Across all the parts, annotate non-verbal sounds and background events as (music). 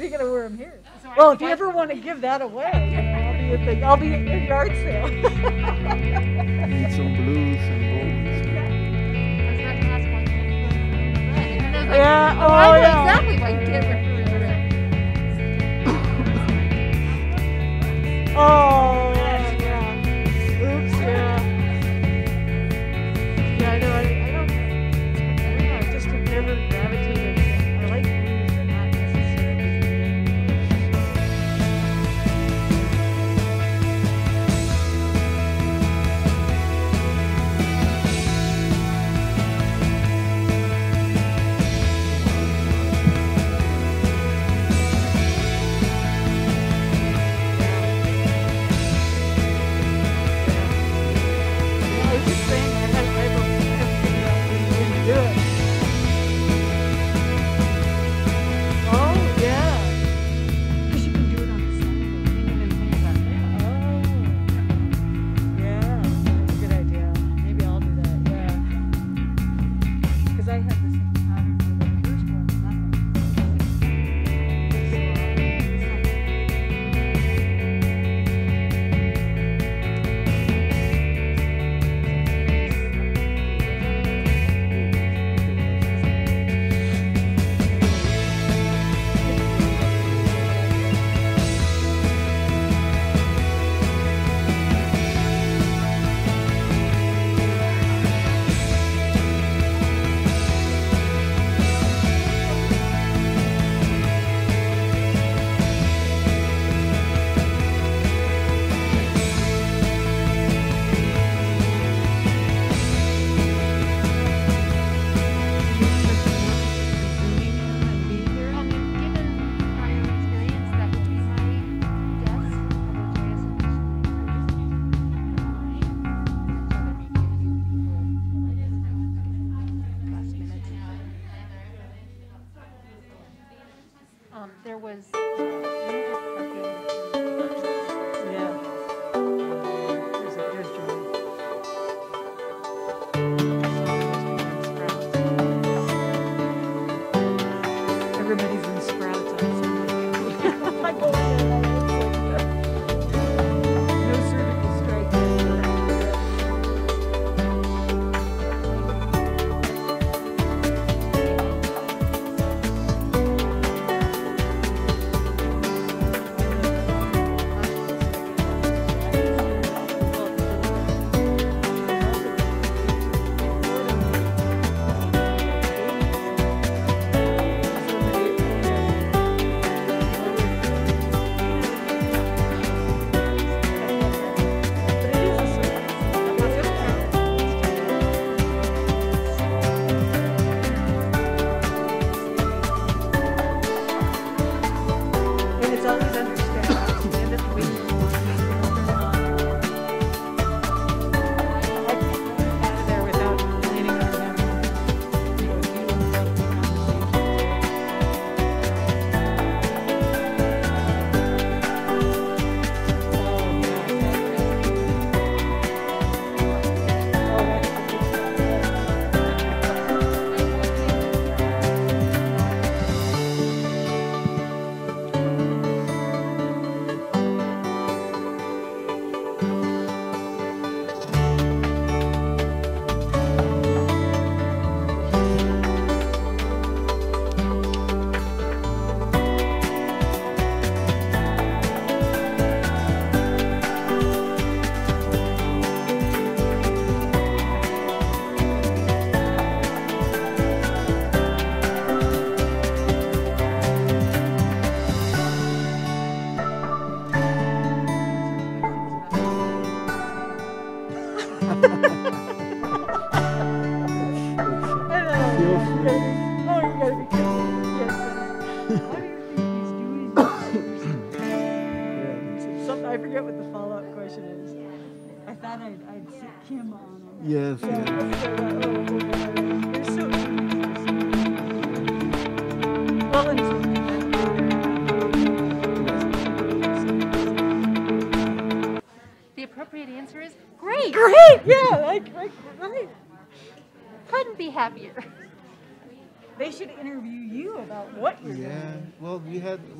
so going to wear them here. So well, if you ever want to give that away, I'll be at the I'll be at your yard sale. need some blues and golds. Yeah. Oh, yeah.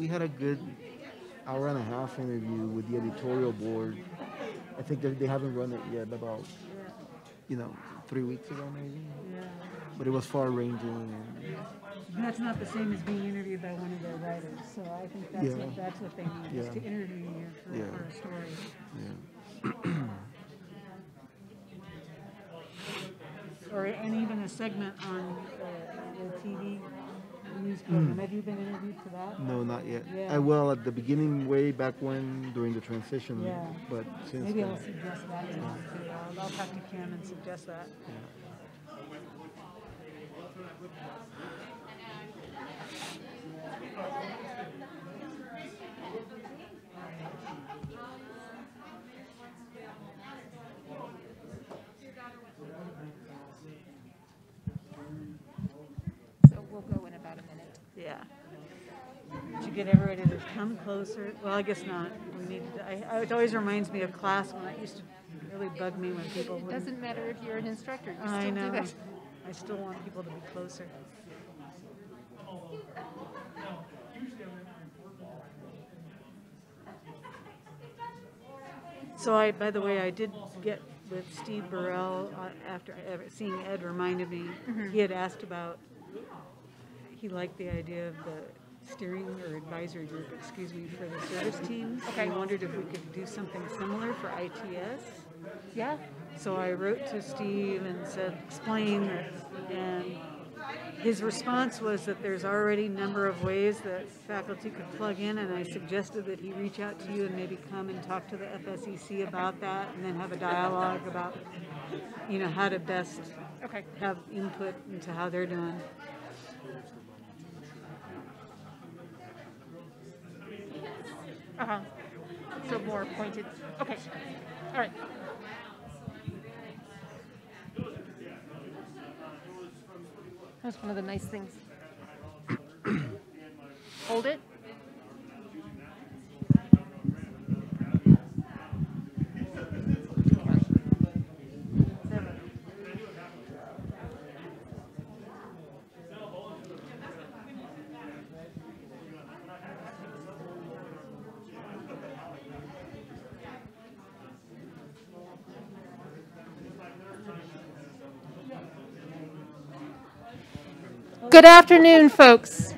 We had a good hour and a half interview with the editorial board. I think they, they haven't run it yet. About you know three weeks ago maybe. Yeah. But it was far ranging. That's not the same as being interviewed by one of their writers, so I think that's Yeah. what, that's what they need, is Yeah. to interview you for, Yeah. for a story. yeah. (clears throat) Or, and even a segment on uh, the TV news hmm. program. Have you been interviewed for that? No, not yet. Yeah. I will at the beginning, way back when during the transition. Yeah. But since Maybe then, I'll suggest that to too. I'll, I'll talk to Kim and suggest that. So we'll go in about a minute. Yeah. You get everybody to come closer? Well, I guess not. We need to, I, I- it always reminds me of class when it used to really bug me when people It doesn't matter if you're an instructor, you I know. do that. I still want people to be closer. So I, by the way, I did get with Steve Burrell uh, after seeing Ed reminded me, he had asked about, he liked the idea of the steering or advisory group, excuse me, for the service teams. Okay. He wondered if we could do something similar for ITS. Yeah, So I wrote to Steve and said, explain that, and his response was that there's already a number of ways that faculty could plug in, and I suggested that he reach out to you and maybe come and talk to the FSEC about that, and then have a dialogue about, you know, how to best okay. have input into how they're doing. Uh-huh. So more pointed, okay, all right. That's one of the nice things. (coughs) Hold it. Good afternoon, folks.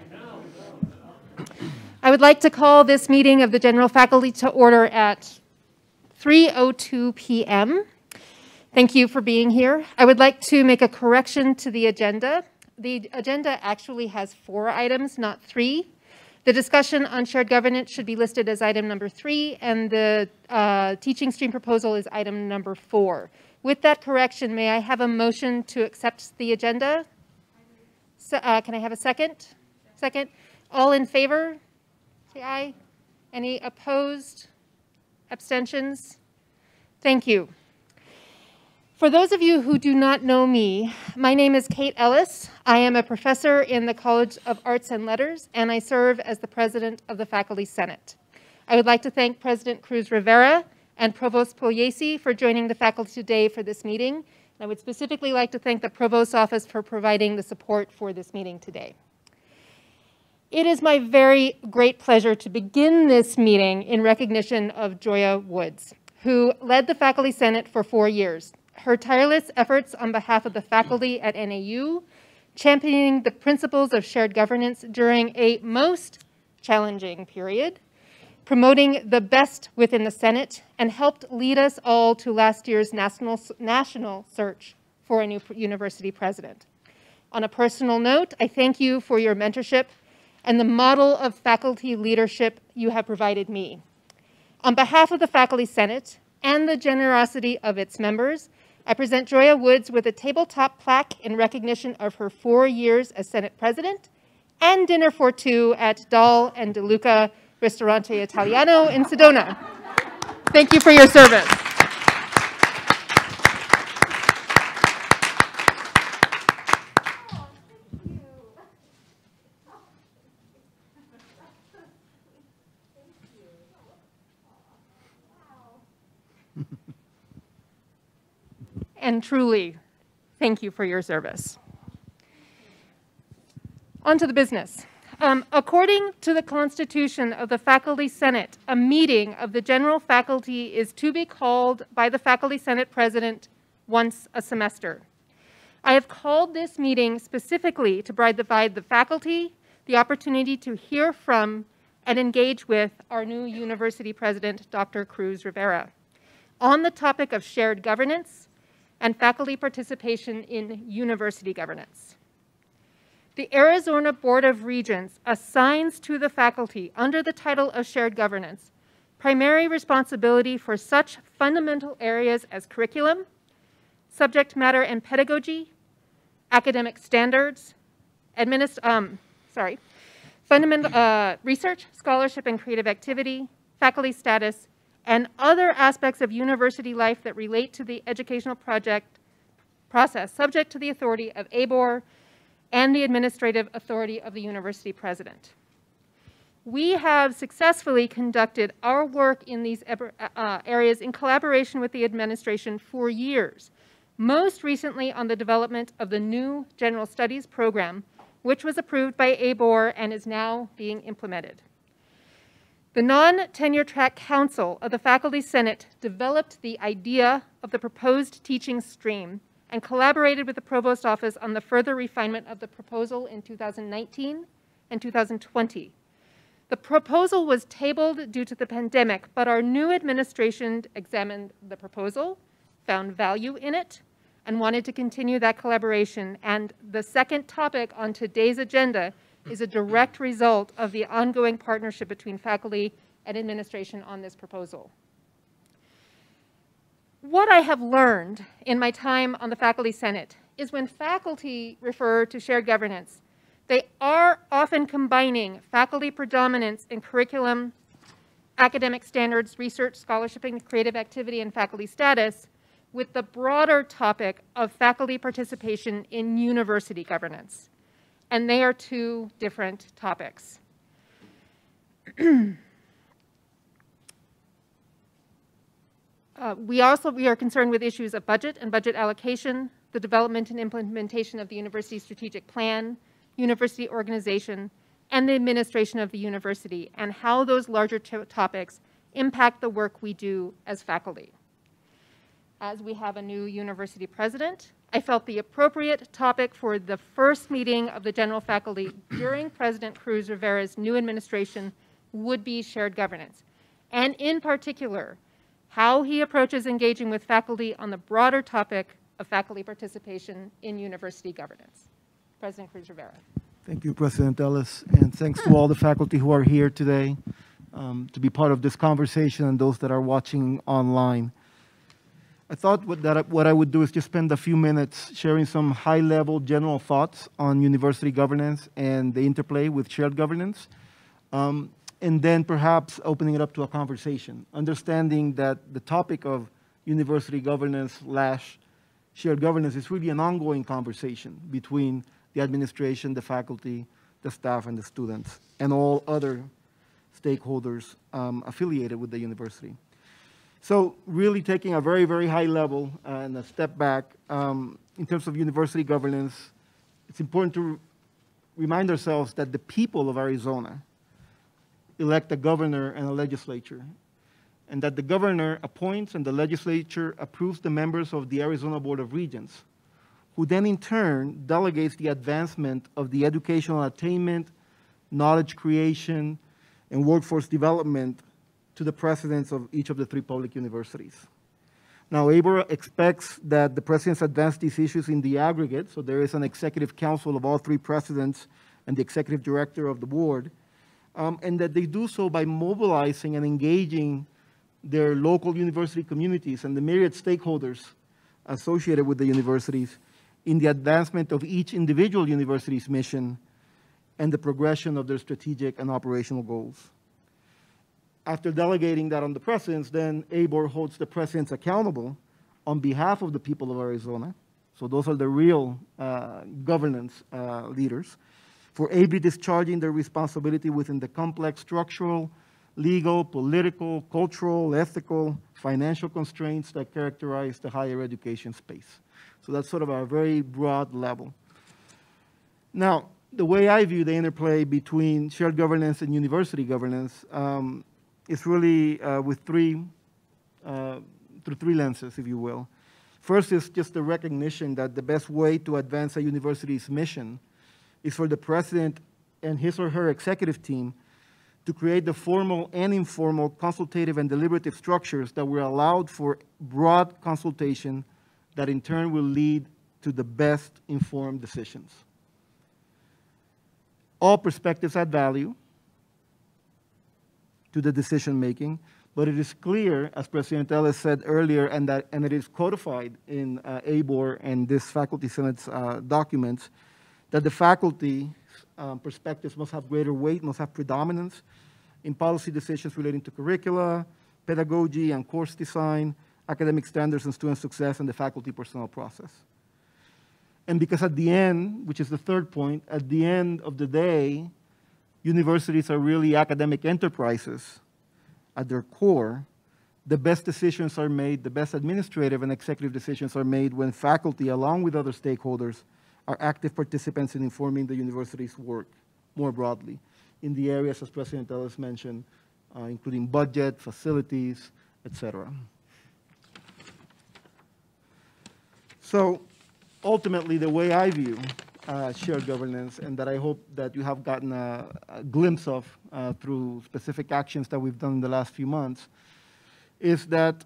I would like to call this meeting of the general faculty to order at 3:02 PM. Thank you for being here. I would like to make a correction to the agenda. The agenda actually has four items, not three. The discussion on shared governance should be listed as item number three, and the uh, teaching stream proposal is item number four. With that correction, may I have a motion to accept the agenda? Uh, Can I have a second? Second. All in favor? Say aye. Any opposed? Abstentions? Thank you. For those of you who do not know me, my name is Kate Ellis. I am a professor in the College of Arts and Letters, and I serve as the president of the Faculty Senate. I would like to thank President Cruz Rivera and Provost Pugliese for joining the faculty today for this meeting. I would specifically like to thank the Provost's office for providing the support for this meeting today. It is my very great pleasure to begin this meeting in recognition of Joya Woods, who led the Faculty Senate for four years. Her tireless efforts on behalf of the faculty at NAU, championing the principles of shared governance during a most challenging period, promoting the best within the Senate, and helped lead us all to last year's national, national search for a new university president. On a personal note, I thank you for your mentorship and the model of faculty leadership you have provided me. On behalf of the Faculty Senate and the generosity of its members, I present Joya Woods with a tabletop plaque in recognition of her four years as Senate President and dinner for two at Dahl and DiLuca Ristorante Italiano in Sedona. Thank you for your service. (laughs) And truly, thank you for your service. On to the business. Um, according to the Constitution of the Faculty Senate, a meeting of the general faculty is to be called by the Faculty Senate President once a semester. I have called this meeting specifically to provide the faculty the opportunity to hear from and engage with our new university president, Dr. Cruz Rivera, on the topic of shared governance and faculty participation in university governance. The Arizona Board of Regents assigns to the faculty, under the title of shared governance, primary responsibility for such fundamental areas as curriculum, subject matter and pedagogy, academic standards, administ- um, sorry, fundamental uh, research, scholarship, and creative activity, faculty status, and other aspects of university life that relate to the educational project process, subject to the authority of ABOR and the administrative authority of the university president. We have successfully conducted our work in these uh, areas in collaboration with the administration for years, most recently on the development of the new General Studies program, which was approved by ABOR and is now being implemented. The non-tenure track council of the Faculty Senate developed the idea of the proposed teaching stream and collaborated with the Provost Office on the further refinement of the proposal in 2019 and 2020. The proposal was tabled due to the pandemic, but our new administration examined the proposal, found value in it, and wanted to continue that collaboration. And the second topic on today's agenda is a direct result of the ongoing partnership between faculty and administration on this proposal. What I have learned in my time on the Faculty Senate is when faculty refer to shared governance, they are often combining faculty predominance in curriculum, academic standards, research, scholarship, and creative activity, and faculty status with the broader topic of faculty participation in university governance. And they are two different topics. (clears throat) uh, we also we are concerned with issues of budget and budget allocation, the development and implementation of the university strategic plan, university organization, and the administration of the university, and how those larger topics impact the work we do as faculty. As we have a new university president, I felt the appropriate topic for the first meeting of the general faculty during President Cruz Rivera's new administration would be shared governance, and in particular, how he approaches engaging with faculty on the broader topic of faculty participation in university governance. President Cruz Rivera. Thank you, President Ellis, and thanks to all the faculty who are here today um, to be part of this conversation and those that are watching online. I thought what, that, what I would do is just spend a few minutes sharing some high-level general thoughts on university governance and the interplay with shared governance, um, and then perhaps opening it up to a conversation, understanding that the topic of university governance slash shared governance is really an ongoing conversation between the administration, the faculty, the staff, and the students, and all other stakeholders um, affiliated with the university. So really taking a very, very high level and a step back um, in terms of university governance, it's important to remind ourselves that the people of Arizona elect a governor and a legislature, and that the governor appoints and the legislature approves the members of the Arizona Board of Regents, who then in turn delegates the advancement of the educational attainment, knowledge creation, and workforce development to the presidents of each of the three public universities. Now, ABOR expects that the presidents advance these issues in the aggregate, so there is an executive council of all three presidents and the executive director of the board, um, and that they do so by mobilizing and engaging their local university communities and the myriad stakeholders associated with the universities in the advancement of each individual university's mission and the progression of their strategic and operational goals after delegating that on the presidents, then ABOR holds the presidents accountable on behalf of the people of Arizona. So those are the real uh, governance uh, leaders for ably discharging their responsibility within the complex structural, legal, political, cultural, ethical, financial constraints that characterize the higher education space. So that's sort of a very broad level. Now, the way I view the interplay between shared governance and university governance um, is really uh, with three, uh, through three lenses, if you will. First is just the recognition that the best way to advance a university's mission is for the president and his or her executive team to create the formal and informal consultative and deliberative structures that will allow for broad consultation that in turn will lead to the best informed decisions. All perspectives add value to the decision making, but it is clear, as President Ellis said earlier, and, that, and it is codified in uh, ABOR and this Faculty Senate's uh, documents, that the faculty um, perspectives must have greater weight, must have predominance in policy decisions relating to curricula, pedagogy and course design, academic standards and student success, and the faculty personnel process. And because at the end, which is the third point, at the end of the day, universities are really academic enterprises at their core. The best decisions are made, the best administrative and executive decisions are made when faculty, along with other stakeholders, are active participants in informing the university's work more broadly in the areas, as President Ellis mentioned, uh, including budget, facilities, etc. So ultimately, the way I view uh, shared governance and that I hope that you have gotten a, a glimpse of uh, through specific actions that we've done in the last few months is that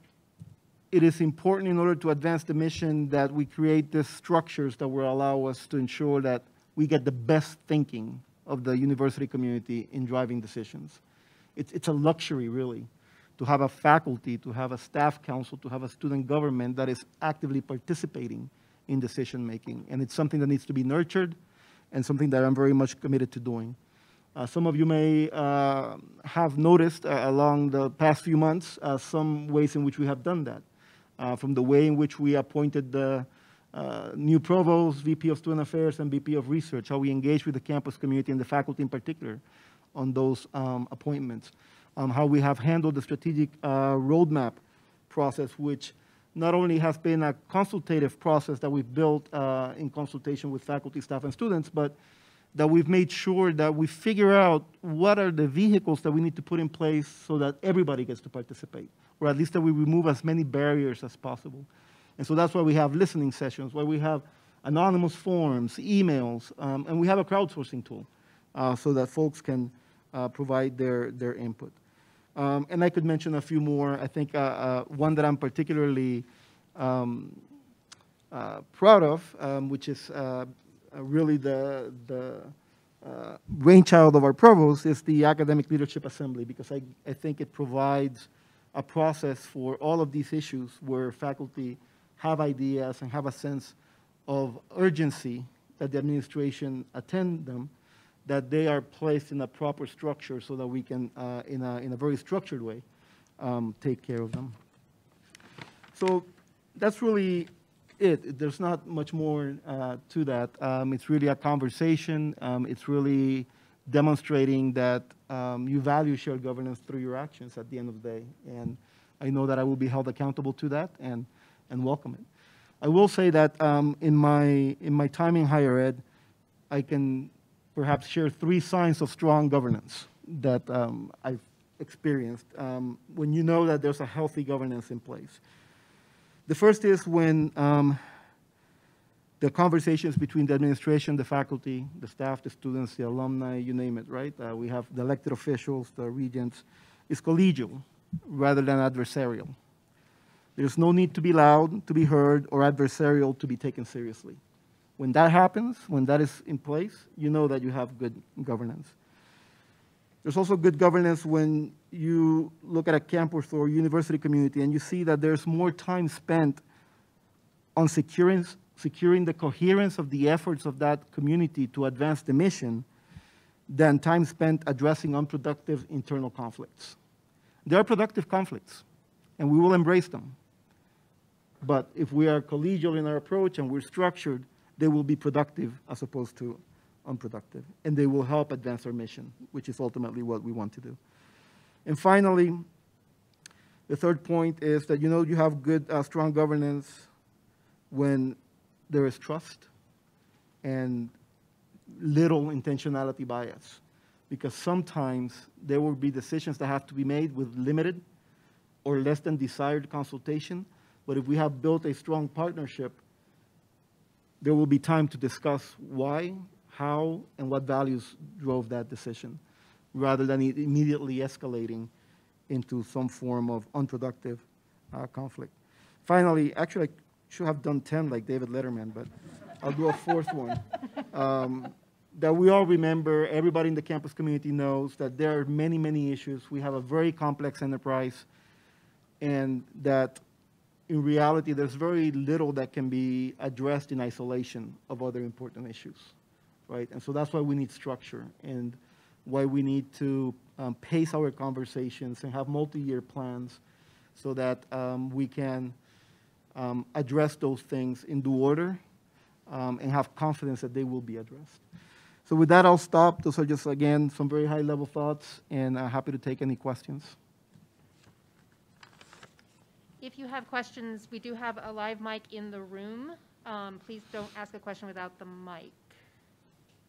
it is important in order to advance the mission that we create the structures that will allow us to ensure that we get the best thinking of the university community in driving decisions. It's, it's a luxury, really, to have a faculty, to have a staff council, to have a student government that is actively participating in decision making. And it's something that needs to be nurtured and something that I'm very much committed to doing. Uh, some of you may uh, have noticed uh, along the past few months uh, some ways in which we have done that. Uh, from the way in which we appointed the uh, new provost, VP of Student Affairs, and VP of Research, how we engage with the campus community and the faculty in particular on those um, appointments, um, how we have handled the strategic roadmap process, which not only has been a consultative process that we've built uh, in consultation with faculty, staff, and students, but that we've made sure that we figure out what are the vehicles that we need to put in place so that everybody gets to participate, or at least that we remove as many barriers as possible. And so that's why we have listening sessions, why we have anonymous forms, emails, um, and we have a crowdsourcing tool uh, so that folks can uh, provide their, their input. Um, and I could mention a few more. I think uh, uh, one that I'm particularly um, uh, proud of, um, which is uh, really the, the uh, brainchild of our provost, is the Academic Leadership Assembly, because I, I think it provides a process for all of these issues where faculty have ideas and have a sense of urgency that the administration attend them that they are placed in a proper structure so that we can, uh, in, a, in a very structured way, um, take care of them. So that's really it. There's not much more uh, to that. Um, it's really a conversation. Um, it's really demonstrating that um, you value shared governance through your actions at the end of the day. And I know that I will be held accountable to that and, and welcome it. I will say that um, in, my, in my time in higher ed, I can perhaps share three signs of strong governance that um, I've experienced um, when you know that there's a healthy governance in place. The first is when um, the conversations between the administration, the faculty, the staff, the students, the alumni, you name it, right? Uh, we have the elected officials, the regents, is collegial rather than adversarial. There's no need to be loud, to be heard, or adversarial to be taken seriously. When that happens, when that is in place, you know that you have good governance. There's also good governance when you look at a campus or university community and you see that there's more time spent on securing, securing the coherence of the efforts of that community to advance the mission than time spent addressing unproductive internal conflicts. There are productive conflicts, and we will embrace them. But if we are collegial in our approach and we're structured, they will be productive as opposed to unproductive. And they will help advance our mission, which is ultimately what we want to do. And finally, the third point is that you know you have good, uh, strong governance when there is trust. And little intentionality bias. Because sometimes there will be decisions that have to be made with limited or less than desired consultation. But if we have built a strong partnership, there will be time to discuss why, how, and what values drove that decision, rather than immediately escalating into some form of unproductive uh, conflict. Finally, actually, I should have done 10 like David Letterman, but I'll do a fourth one. (laughs) Um, that we all remember, everybody in the campus community knows that there are many, many issues. We have a very complex enterprise, and that in reality, there's very little that can be addressed in isolation of other important issues, right? And so that's why we need structure and why we need to um, pace our conversations and have multi-year plans so that um, we can um, address those things in due order um, and have confidence that they will be addressed. So with that, I'll stop. Those are just, again, some very high-level thoughts, and uh, happy to take any questions. If you have questions, we do have a live mic in the room. Um, Please don't ask a question without the mic.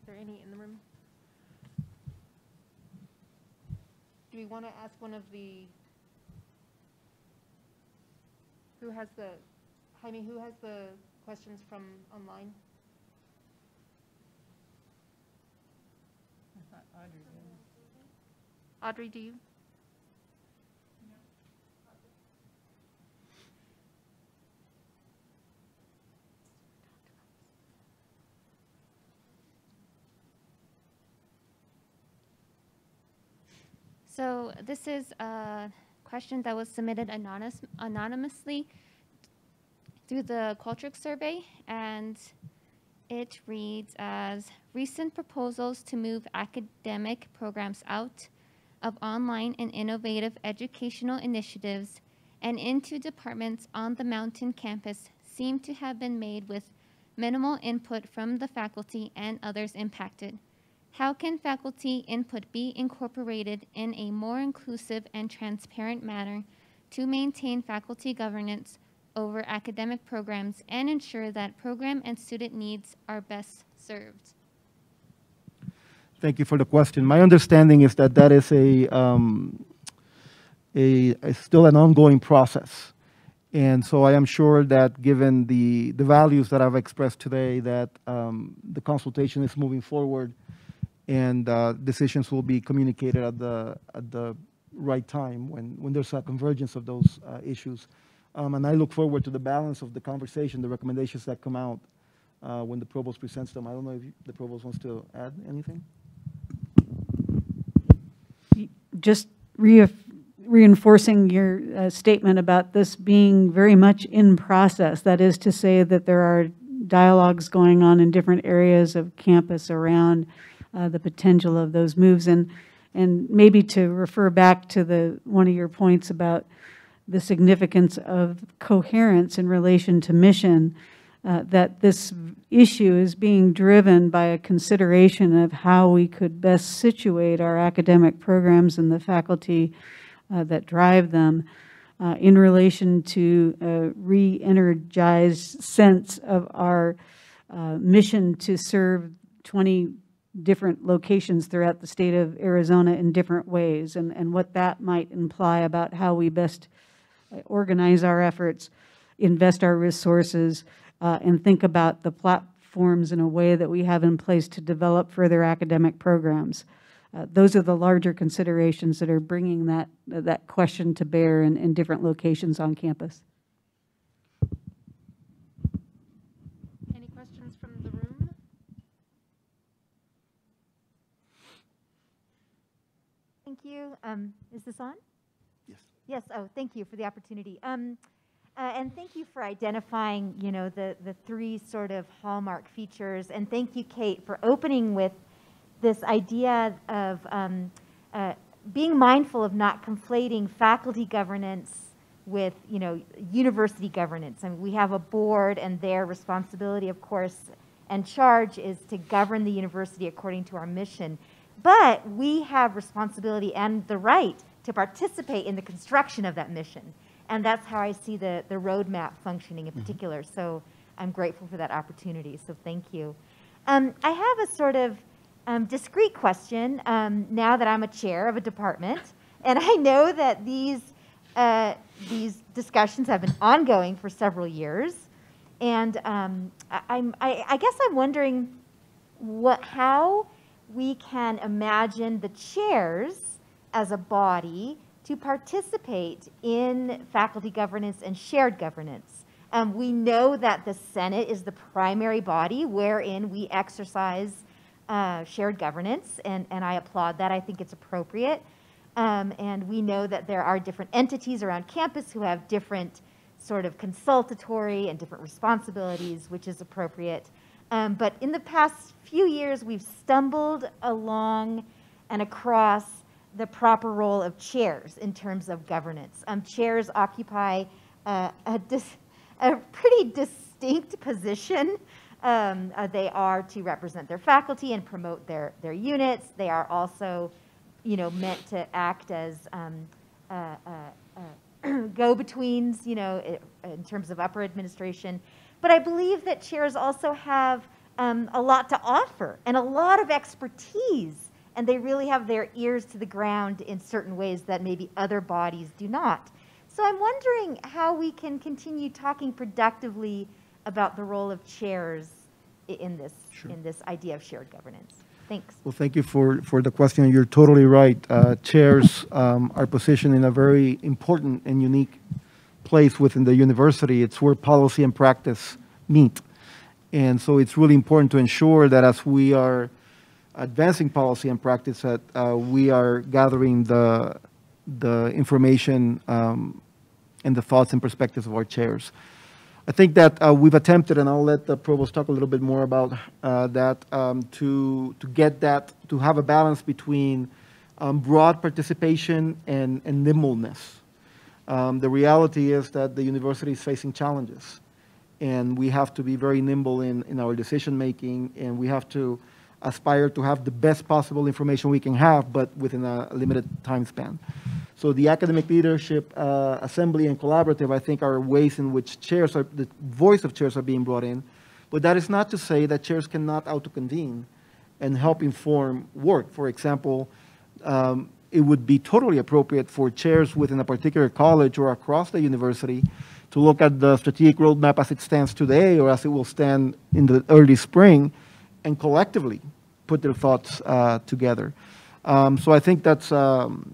Is there any in the room? Do we want to ask one of the, who has the, Jaime, who has the questions from online? Audrey, do you? So this is a question that was submitted anonymous, anonymously through the Qualtrics survey, and it reads as recent proposals to move academic programs out of online and innovative educational initiatives and into departments on the mountain campus seem to have been made with minimal input from the faculty and others impacted. How can faculty input be incorporated in a more inclusive and transparent manner to maintain faculty governance over academic programs and ensure that program and student needs are best served? Thank you for the question. My understanding is that that is a, um, a, a still an ongoing process. And so I am sure that given the, the values that I've expressed today, that um, the consultation is moving forward and uh, decisions will be communicated at the, at the right time when, when there's a convergence of those uh, issues. Um, and I look forward to the balance of the conversation, the recommendations that come out uh, when the provost presents them. I don't know if the provost wants to add anything? just reinforcing your uh, statement about this being very much in process. That is to say that there are dialogues going on in different areas of campus around uh, the potential of those moves. And, and maybe to refer back to the, one of your points about the significance of coherence in relation to mission, uh, that this issue is being driven by a consideration of how we could best situate our academic programs and the faculty uh, that drive them uh, in relation to a re-energized sense of our uh, mission to serve 20 different locations throughout the state of Arizona in different ways, and, and what that might imply about how we best uh, organize our efforts, invest our resources, uh, and think about the platforms in a way that we have in place to develop further academic programs. Uh, Those are the larger considerations that are bringing that, that question to bear in, in different locations on campus. Any questions from the room? Thank you. Um, is this on? Yes. Yes. Oh, thank you for the opportunity. Um, uh, and thank you for identifying, you know, the, the three sort of hallmark features. And thank you, Kate, for opening with this idea of um, uh, being mindful of not conflating faculty governance with, you know, university governance. I mean, we have a board, and their responsibility, of course, and charge is to govern the university according to our mission. But we have responsibility and the right to participate in the construction of that mission. And that's how I see the, the roadmap functioning in particular. So I'm grateful for that opportunity. So thank you. Um, I have a sort of um, discrete question um, now that I'm a chair of a department, and I know that these uh, these discussions have been ongoing for several years, and um, I, I'm I, I guess I'm wondering what how we can imagine the chairs as a body to participate in faculty governance and shared governance. Um, we know that the Senate is the primary body wherein we exercise uh, shared governance, and, and I applaud that. I think it's appropriate. Um, and we know that there are different entities around campus who have different sort of consultatory and different responsibilities, which is appropriate. Um, but in the past few years, we've stumbled along and across the proper role of chairs in terms of governance. Um, chairs occupy uh, a, a pretty distinct position. Um, uh, they are to represent their faculty and promote their, their units. They are also, you know, meant to act as um, uh, uh, uh (clears throat) go-betweens, you know, in terms of upper administration. But I believe that chairs also have um, a lot to offer and a lot of expertise, and they really have their ears to the ground in certain ways that maybe other bodies do not. So I'm wondering how we can continue talking productively about the role of chairs in this Sure. in this idea of shared governance. Thanks. Well, thank you for, for the question. You're totally right. Uh, Chairs um, are positioned in a very important and unique place within the university. It's where policy and practice meet. And so it's really important to ensure that as we are advancing policy and practice, that uh, we are gathering the, the information um, and the thoughts and perspectives of our chairs. I think that uh, we've attempted, and I'll let the provost talk a little bit more about uh, that, um, to, to get that, to have a balance between um, broad participation and, and nimbleness. Um, the reality is that the university is facing challenges, and we have to be very nimble in, in our decision making, and we have to aspire to have the best possible information we can have, but within a limited time span. So the academic leadership, uh, assembly, and collaborative, I think, are ways in which chairs are, the voice of chairs are being brought in. But that is not to say that chairs cannot auto-convene and help inform work. For example, um, it would be totally appropriate for chairs within a particular college or across the university to look at the strategic roadmap as it stands today or as it will stand in the early spring and collectively put their thoughts uh, together. Um, so I think that's um,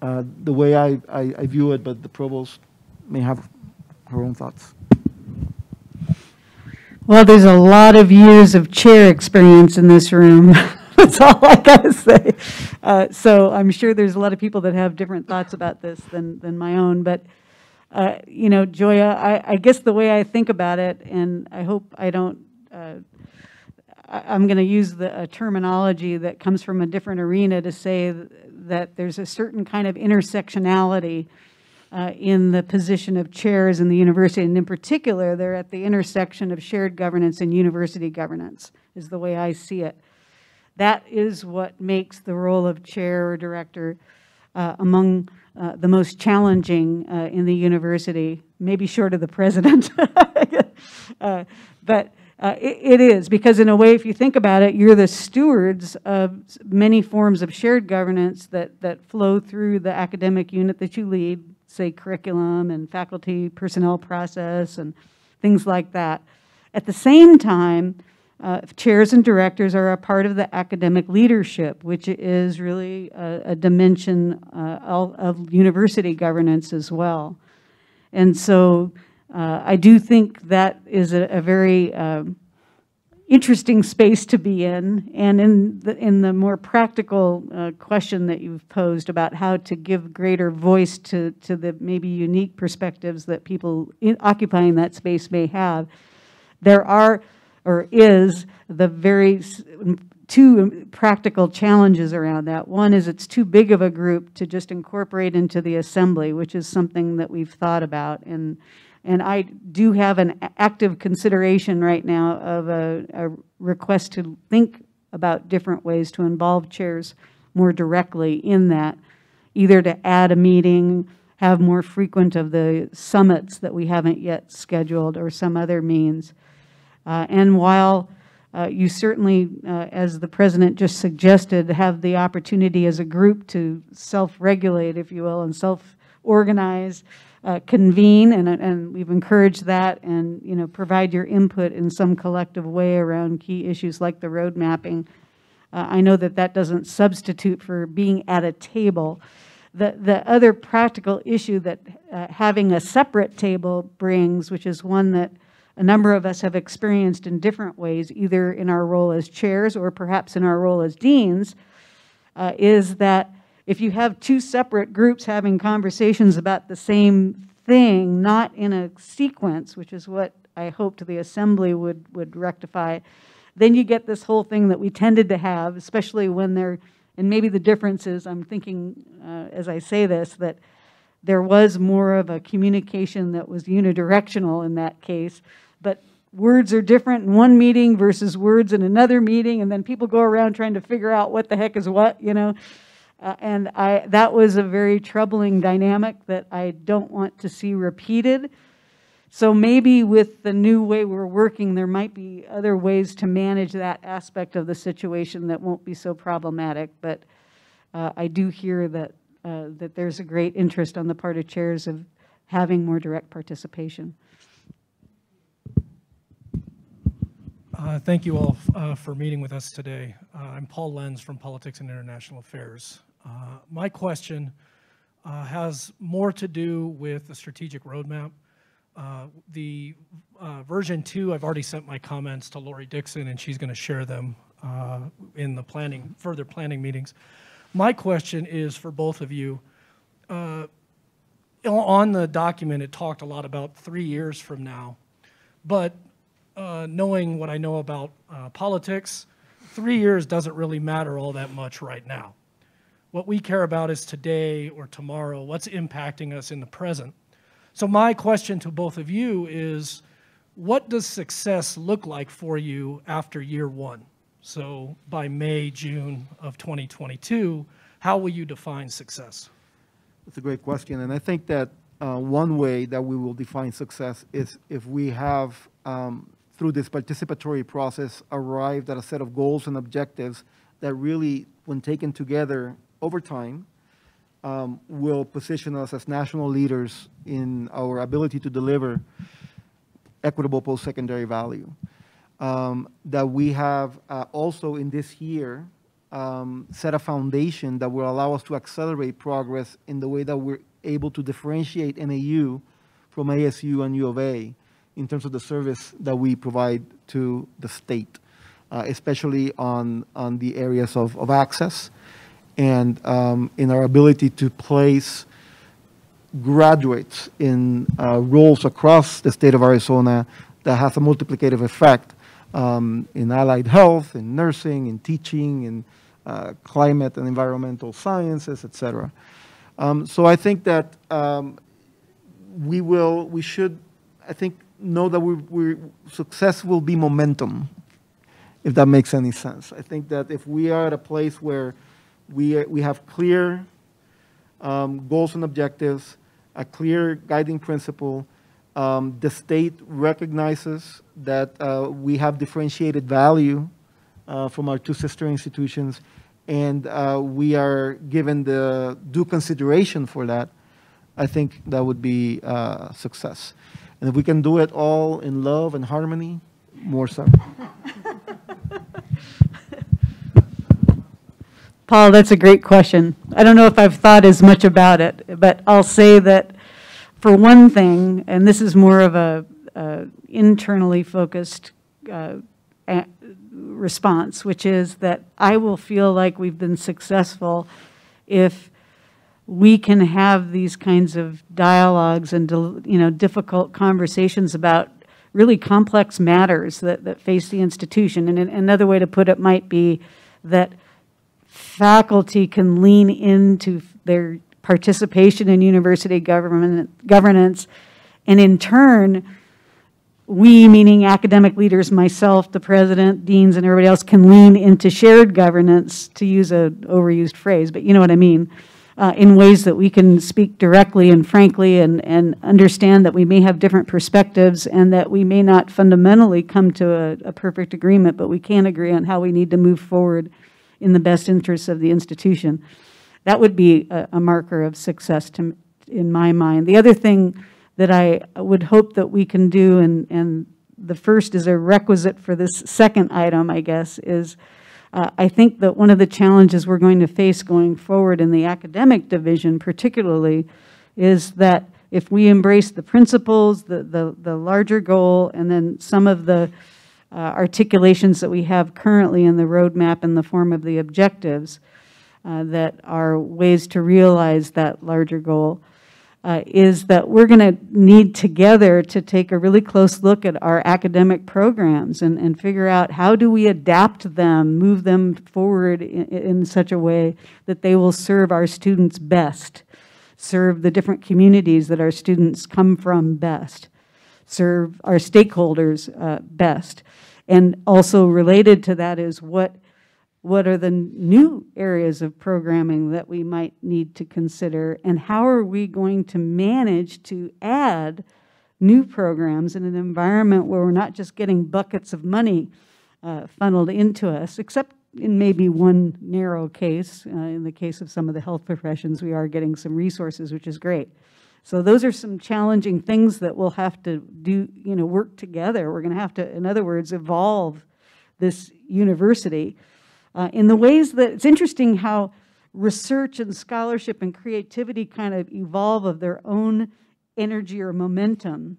uh, the way I, I, I view it, but the provost may have her own thoughts. Well, there's a lot of years of chair experience in this room. (laughs) (laughs) That's all I gotta say. Uh, So I'm sure there's a lot of people that have different thoughts about this than, than my own. But, uh, you know, Joya, I, I guess the way I think about it, and I hope I don't, uh, I- I'm going to use the terminology that comes from a different arena to say th- that there's a certain kind of intersectionality uh, in the position of chairs in the university, and in particular, they're at the intersection of shared governance and university governance, is the way I see it. That is what makes the role of chair or director uh, among uh, the most challenging uh, in the university, maybe short of the president. (laughs) Uh, But uh, it it is, because in a way, if you think about it, you're the stewards of many forms of shared governance that, that flow through the academic unit that you lead, say curriculum and faculty personnel process and things like that. At the same time, uh, chairs and directors are a part of the academic leadership, which is really a, a dimension uh, of, university governance as well. And so uh, I do think that is a, a very um, interesting space to be in. And in the, in the more practical uh, question that you've posed about how to give greater voice to, to the maybe unique perspectives that people in, occupying that space may have, there are or is the very two practical challenges around that. One is it's too big of a group to just incorporate into the assembly, which is something that we've thought about. And, and I do have an active consideration right now of a, a request to think about different ways to involve chairs more directly in that, either to add a meeting, have more frequent of the summits that we haven't yet scheduled, or some other means. Uh, And while Uh, You certainly, uh, as the president just suggested, have the opportunity as a group to self-regulate, if you will, and self-organize, convene, and, and we've encouraged that, and, you know, provide your input in some collective way around key issues like the road mapping. Uh, I know that that doesn't substitute for being at a table. The, the other practical issue that uh, having a separate table brings, which is one that a number of us have experienced in different ways, either in our role as chairs or perhaps in our role as deans, uh, is that if you have two separate groups having conversations about the same thing, not in a sequence, which is what I hoped the assembly would, would rectify, then you get this whole thing that we tended to have, especially when they're, and maybe the difference is, I'm thinking uh, as I say this, that there was more of a communication that was unidirectional in that case, but words are different in one meeting versus words in another meeting, and then people go around trying to figure out what the heck is what, you know? Uh, and I, that was a very troubling dynamic that I don't want to see repeated. So maybe with the new way we're working, there might be other ways to manage that aspect of the situation that won't be so problematic. But uh, I do hear that, uh, that there's a great interest on the part of chairs of having more direct participation. Uh, Thank you all uh, for meeting with us today. Uh, I'm Paul Lenz from Politics and International Affairs. Uh, My question uh, has more to do with the strategic roadmap. Uh, The version two, I've already sent my comments to Lori Dixon, and she's going to share them in the planning, further planning meetings. My question is for both of you. On the document, it talked a lot about three years from now, but uh, knowing what I know about uh, politics, three years doesn't really matter all that much right now. What we care about is today or tomorrow, what's impacting us in the present. So, my question to both of you is what does success look like for you after year one? So, by May, June of 2022, how will you define success? That's a great question, and I think that uh, one way that we will define success is if we have, um, through this participatory process, arrived at a set of goals and objectives that really, when taken together over time, um, will position us as national leaders in our ability to deliver equitable post-secondary value. Um, that we have uh, also in this year um, set a foundation that will allow us to accelerate progress in the way that we're able to differentiate NAU from ASU and U of A in terms of the service that we provide to the state, uh, especially on, on the areas of, of access and um, in our ability to place graduates in uh, roles across the state of Arizona that has a multiplicative effect um, in allied health, in nursing, in teaching, in uh, climate and environmental sciences, et cetera. Um, so I think that um, we will, we should, I think, know that we, we, success will be momentum, if that makes any sense. I think that if we are at a place where we, we have clear um, goals and objectives, a clear guiding principle. Um, the state recognizes that uh, we have differentiated value uh, from our two sister institutions, and uh, we are given the due consideration for that. I think that would be uh, success. And if we can do it all in love and harmony, more so. (laughs) Paul, that's a great question. I don't know if I've thought as much about it, but I'll say that for one thing, and this is more of a, a internally focused uh, response, which is that I will feel like we've been successful if we can have these kinds of dialogues and, you know, difficult conversations about really complex matters that, that face the institution. And another way to put it might be that faculty can lean into their participation in university government, governance, and in turn, we, meaning academic leaders, myself, the president, deans, and everybody else, can lean into shared governance, to use a overused phrase, but you know what I mean, uh, in ways that we can speak directly and frankly and, and understand that we may have different perspectives and that we may not fundamentally come to a, a perfect agreement, but we can agree on how we need to move forward in the best interests of the institution. That would be a, a marker of success to, in my mind. The other thing that I would hope that we can do, and, and the first is a requisite for this second item, I guess, is uh, I think that one of the challenges we're going to face going forward in the academic division particularly is that if we embrace the principles, the, the, the larger goal, and then some of the uh, articulations that we have currently in the roadmap in the form of the objectives uh, that are ways to realize that larger goal, uh, is that we're going to need together to take a really close look at our academic programs and, and figure out how do we adapt them, move them forward in, in such a way that they will serve our students best, serve the different communities that our students come from best, serve our stakeholders uh, best. And also related to that is what what are the new areas of programming that we might need to consider? And how are we going to manage to add new programs in an environment where we're not just getting buckets of money uh, funneled into us, except in maybe one narrow case. Uh, in the case of some of the health professions, we are getting some resources, which is great. So those are some challenging things that we'll have to do, you know, work together. We're going to have to, in other words, evolve this university uh, in the ways that it's interesting how research and scholarship and creativity kind of evolve of their own energy or momentum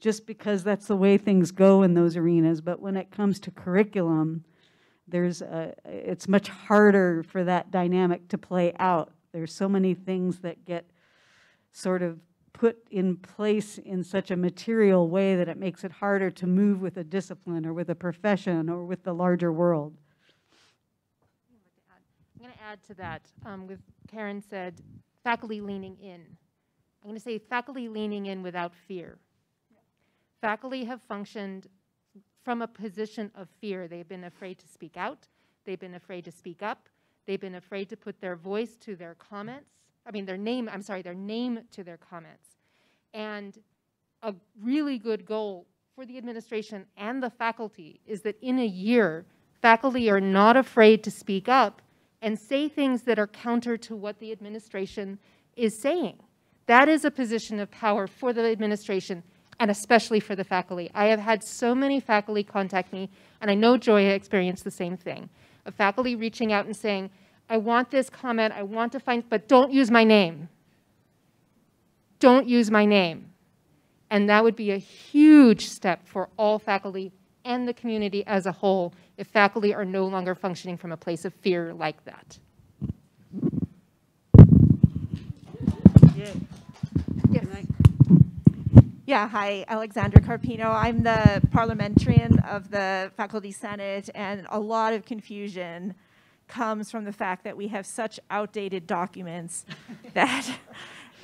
just because that's the way things go in those arenas. But when it comes to curriculum, there's a, it's much harder for that dynamic to play out. There's so many things that get sort of put in place in such a material way that it makes it harder to move with a discipline or with a profession or with the larger world. Add to that, um, with Karen said, faculty leaning in. I'm going to say faculty leaning in without fear. Faculty have functioned from a position of fear. They've been afraid to speak out. They've been afraid to speak up. They've been afraid to put their voice to their comments. I mean, their name, I'm sorry, their name to their comments. And a really good goal for the administration and the faculty is that in a year, faculty are not afraid to speak up and say things that are counter to what the administration is saying. That is a position of power for the administration and especially for the faculty. I have had so many faculty contact me, and I know Joya experienced the same thing, of faculty reaching out and saying, I want this comment, I want to find, but don't use my name. Don't use my name. And that would be a huge step for all faculty and the community as a whole if faculty are no longer functioning from a place of fear like that. Yes. Yeah, hi, Alexandra Carpino. I'm the parliamentarian of the Faculty Senate, and a lot of confusion comes from the fact that we have such outdated documents (laughs) that,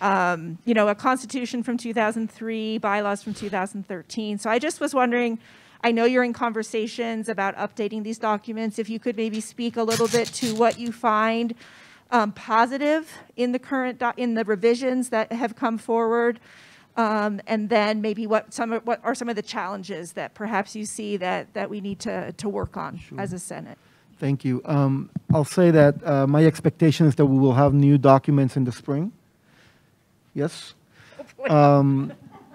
um, you know, a constitution from 2003, bylaws from 2013. So I just was wondering, I know you're in conversations about updating these documents. If you could maybe speak a little bit to what you find um, positive in the current, in the revisions that have come forward, um, and then maybe what some of, what are some of the challenges that perhaps you see that that we need to to work on Sure. as a Senate. Thank you. Um, I'll say that uh, my expectation is that we will have new documents in the spring. Yes? (laughs)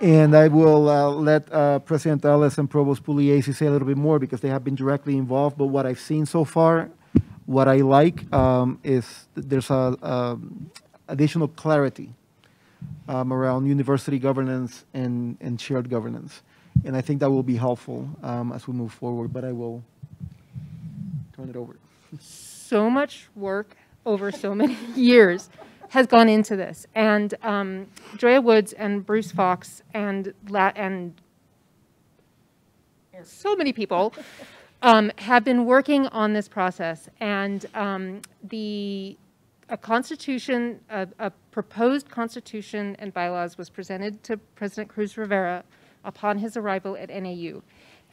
And I will uh, let uh, President Ellis and Provost Pugliese say a little bit more because they have been directly involved. But what I've seen so far, what I like um, is there's a um, additional clarity um, around university governance and, and shared governance. And I think that will be helpful um, as we move forward, but I will turn it over. so much work over so many (laughs) years has gone into this. And um, Joya Woods and Bruce Fox and, La- and so many people um, have been working on this process. And um, the a constitution, a, a proposed constitution and bylaws was presented to President Cruz Rivera upon his arrival at NAU.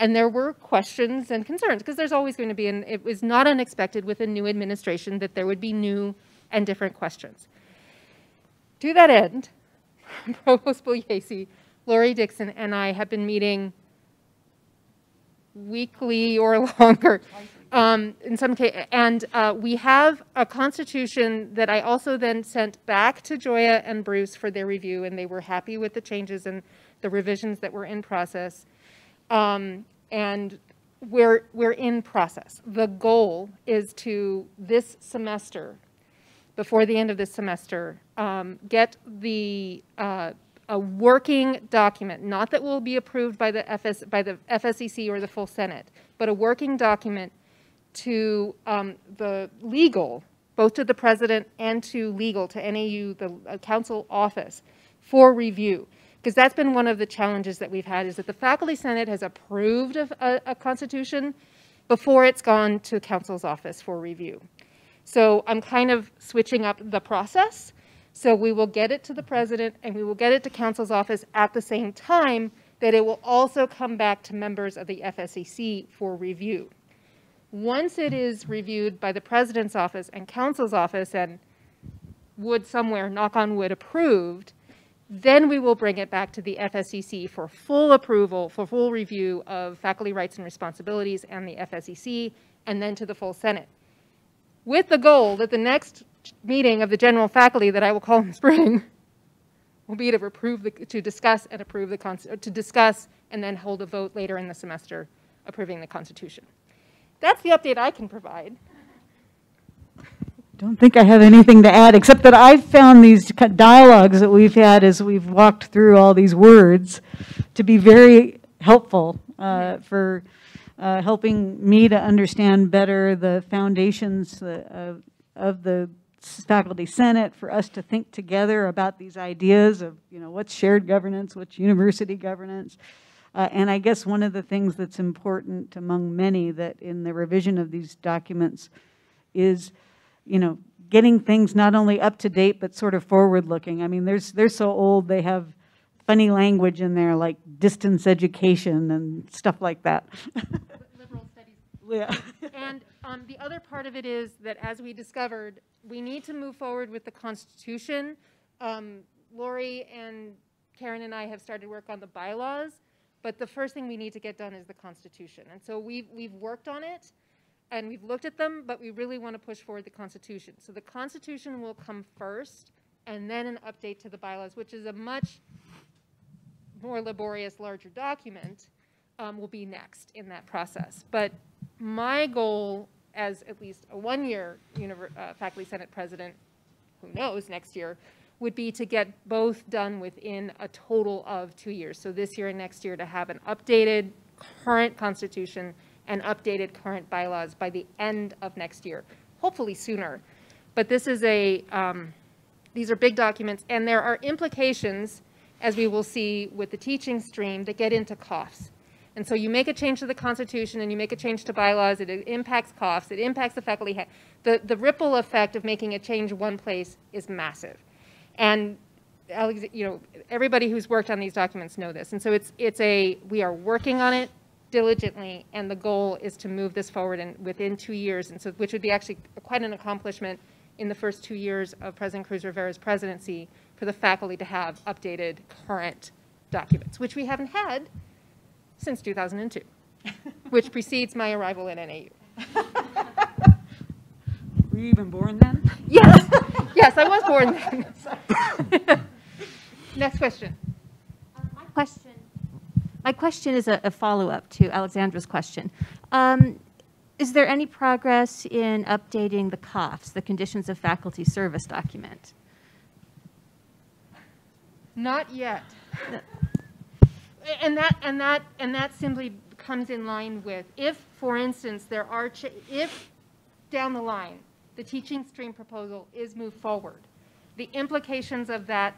And there were questions and concerns, because there's always going to be, and it was not unexpected with a new administration that there would be new and different questions. To that end, (laughs) Provost Pugliese, Lori Dixon, and I have been meeting weekly or (laughs) longer. Um, in some case, and uh, we have a constitution that I also then sent back to Joya and Bruce for their review, and they were happy with the changes and the revisions that were in process. Um, and we're, we're in process. The goal is to, this semester, before the end of this semester, um, get the, uh, a working document, not that will be approved by the FS, by the FSEC or the full Senate, but a working document to um, the legal, both to the president and to legal, to NAU, the uh, counsel office, for review. Because that's been one of the challenges that we've had, is that the faculty senate has approved a, a constitution before it's gone to counsel's office for review. So I'm kind of switching up the process. So we will get it to the president and we will get it to counsel's office at the same time that it will also come back to members of the FSEC for review. Once it is reviewed by the president's office and counsel's office and wood somewhere, knock on wood, approved, then we will bring it back to the FSEC for full approval, for full review of faculty rights and responsibilities and the FSEC, and then to the full Senate. With the goal that the next meeting of the general faculty that I will call in spring (laughs) will be to approve the, to discuss and approve the, to discuss and then hold a vote later in the semester approving the Constitution. That's the update I can provide. Don't think I have anything to add, except that I've found these dialogues that we've had as we've walked through all these words to be very helpful uh, for uh, helping me to understand better the foundations uh, of the faculty senate, for us to think together about these ideas of, you know, what's shared governance, what's university governance, uh, and I guess one of the things that's important among many that in the revision of these documents is, you know, getting things not only up to date but sort of forward looking. I mean, there's they're so old they have funny language in there like distance education and stuff like that. (laughs) Yeah. and um, the other part of it is that as we discovered, we need to move forward with the Constitution. Um, Lori and Karen and I have started work on the bylaws. But the first thing we need to get done is the Constitution. And so we've, we've worked on it and we've looked at them, but we really want to push forward the Constitution. So the Constitution will come first and then an update to the bylaws, which is a much more laborious, larger document, um, will be next in that process. But my goal as at least a one-year uh, faculty senate president, who knows, next year, would be to get both done within a total of two years. So this year and next year to have an updated current constitution and updated current bylaws by the end of next year, hopefully sooner. But this is a, um, these are big documents and there are implications, as we will see with the teaching stream, that get into COFs. And so you make a change to the Constitution and you make a change to bylaws, it impacts COFs, it impacts the faculty. The, the ripple effect of making a change one place is massive. And you know, everybody who's worked on these documents know this. And so it's, it's a, we are working on it diligently, and the goal is to move this forward in, within two years, and so, which would be actually quite an accomplishment in the first two years of President Cruz Rivera's presidency for the faculty to have updated current documents, which we haven't had since 2002, which precedes my arrival at NAU. (laughs) Were you even born then? Yes, yes, I was born then. (laughs) Next question. Um, my question. My question is a, a follow-up to Alexandra's question. Um, is there any progress in updating the COFs, the Conditions of Faculty Service document? Not yet. And that and that and that simply comes in line with if, for instance, there are if down the line the teaching stream proposal is moved forward. The implications of that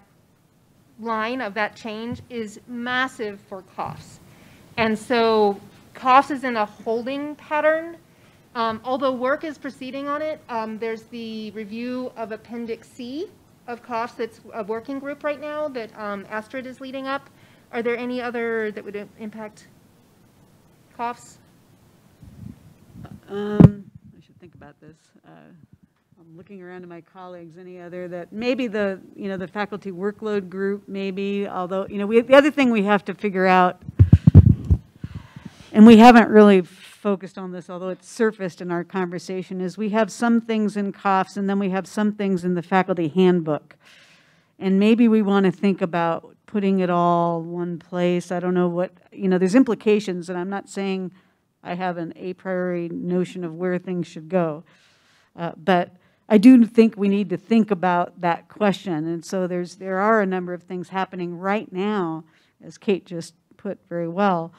line, of that change, is massive for COFs. And so COFs is in a holding pattern. Um, although work is proceeding on it, um, there's the review of Appendix C of COFs that's a working group right now that um, Astrid is leading up. Are there any other that would impact COFs? Um, I should think about this. Uh, I'm looking around to my colleagues, any other that, maybe the, you know, the faculty workload group, maybe, although, you know, we, the other thing we have to figure out, and we haven't really focused on this, although it's surfaced in our conversation, is we have some things in COFs and then we have some things in the faculty handbook. And maybe we want to think about putting it all one place. I don't know what, you know, there's implications, and I'm not saying I have an a priori notion of where things should go. Uh, But I do think we need to think about that question. And so there's, there are a number of things happening right now, as Kate just put very well,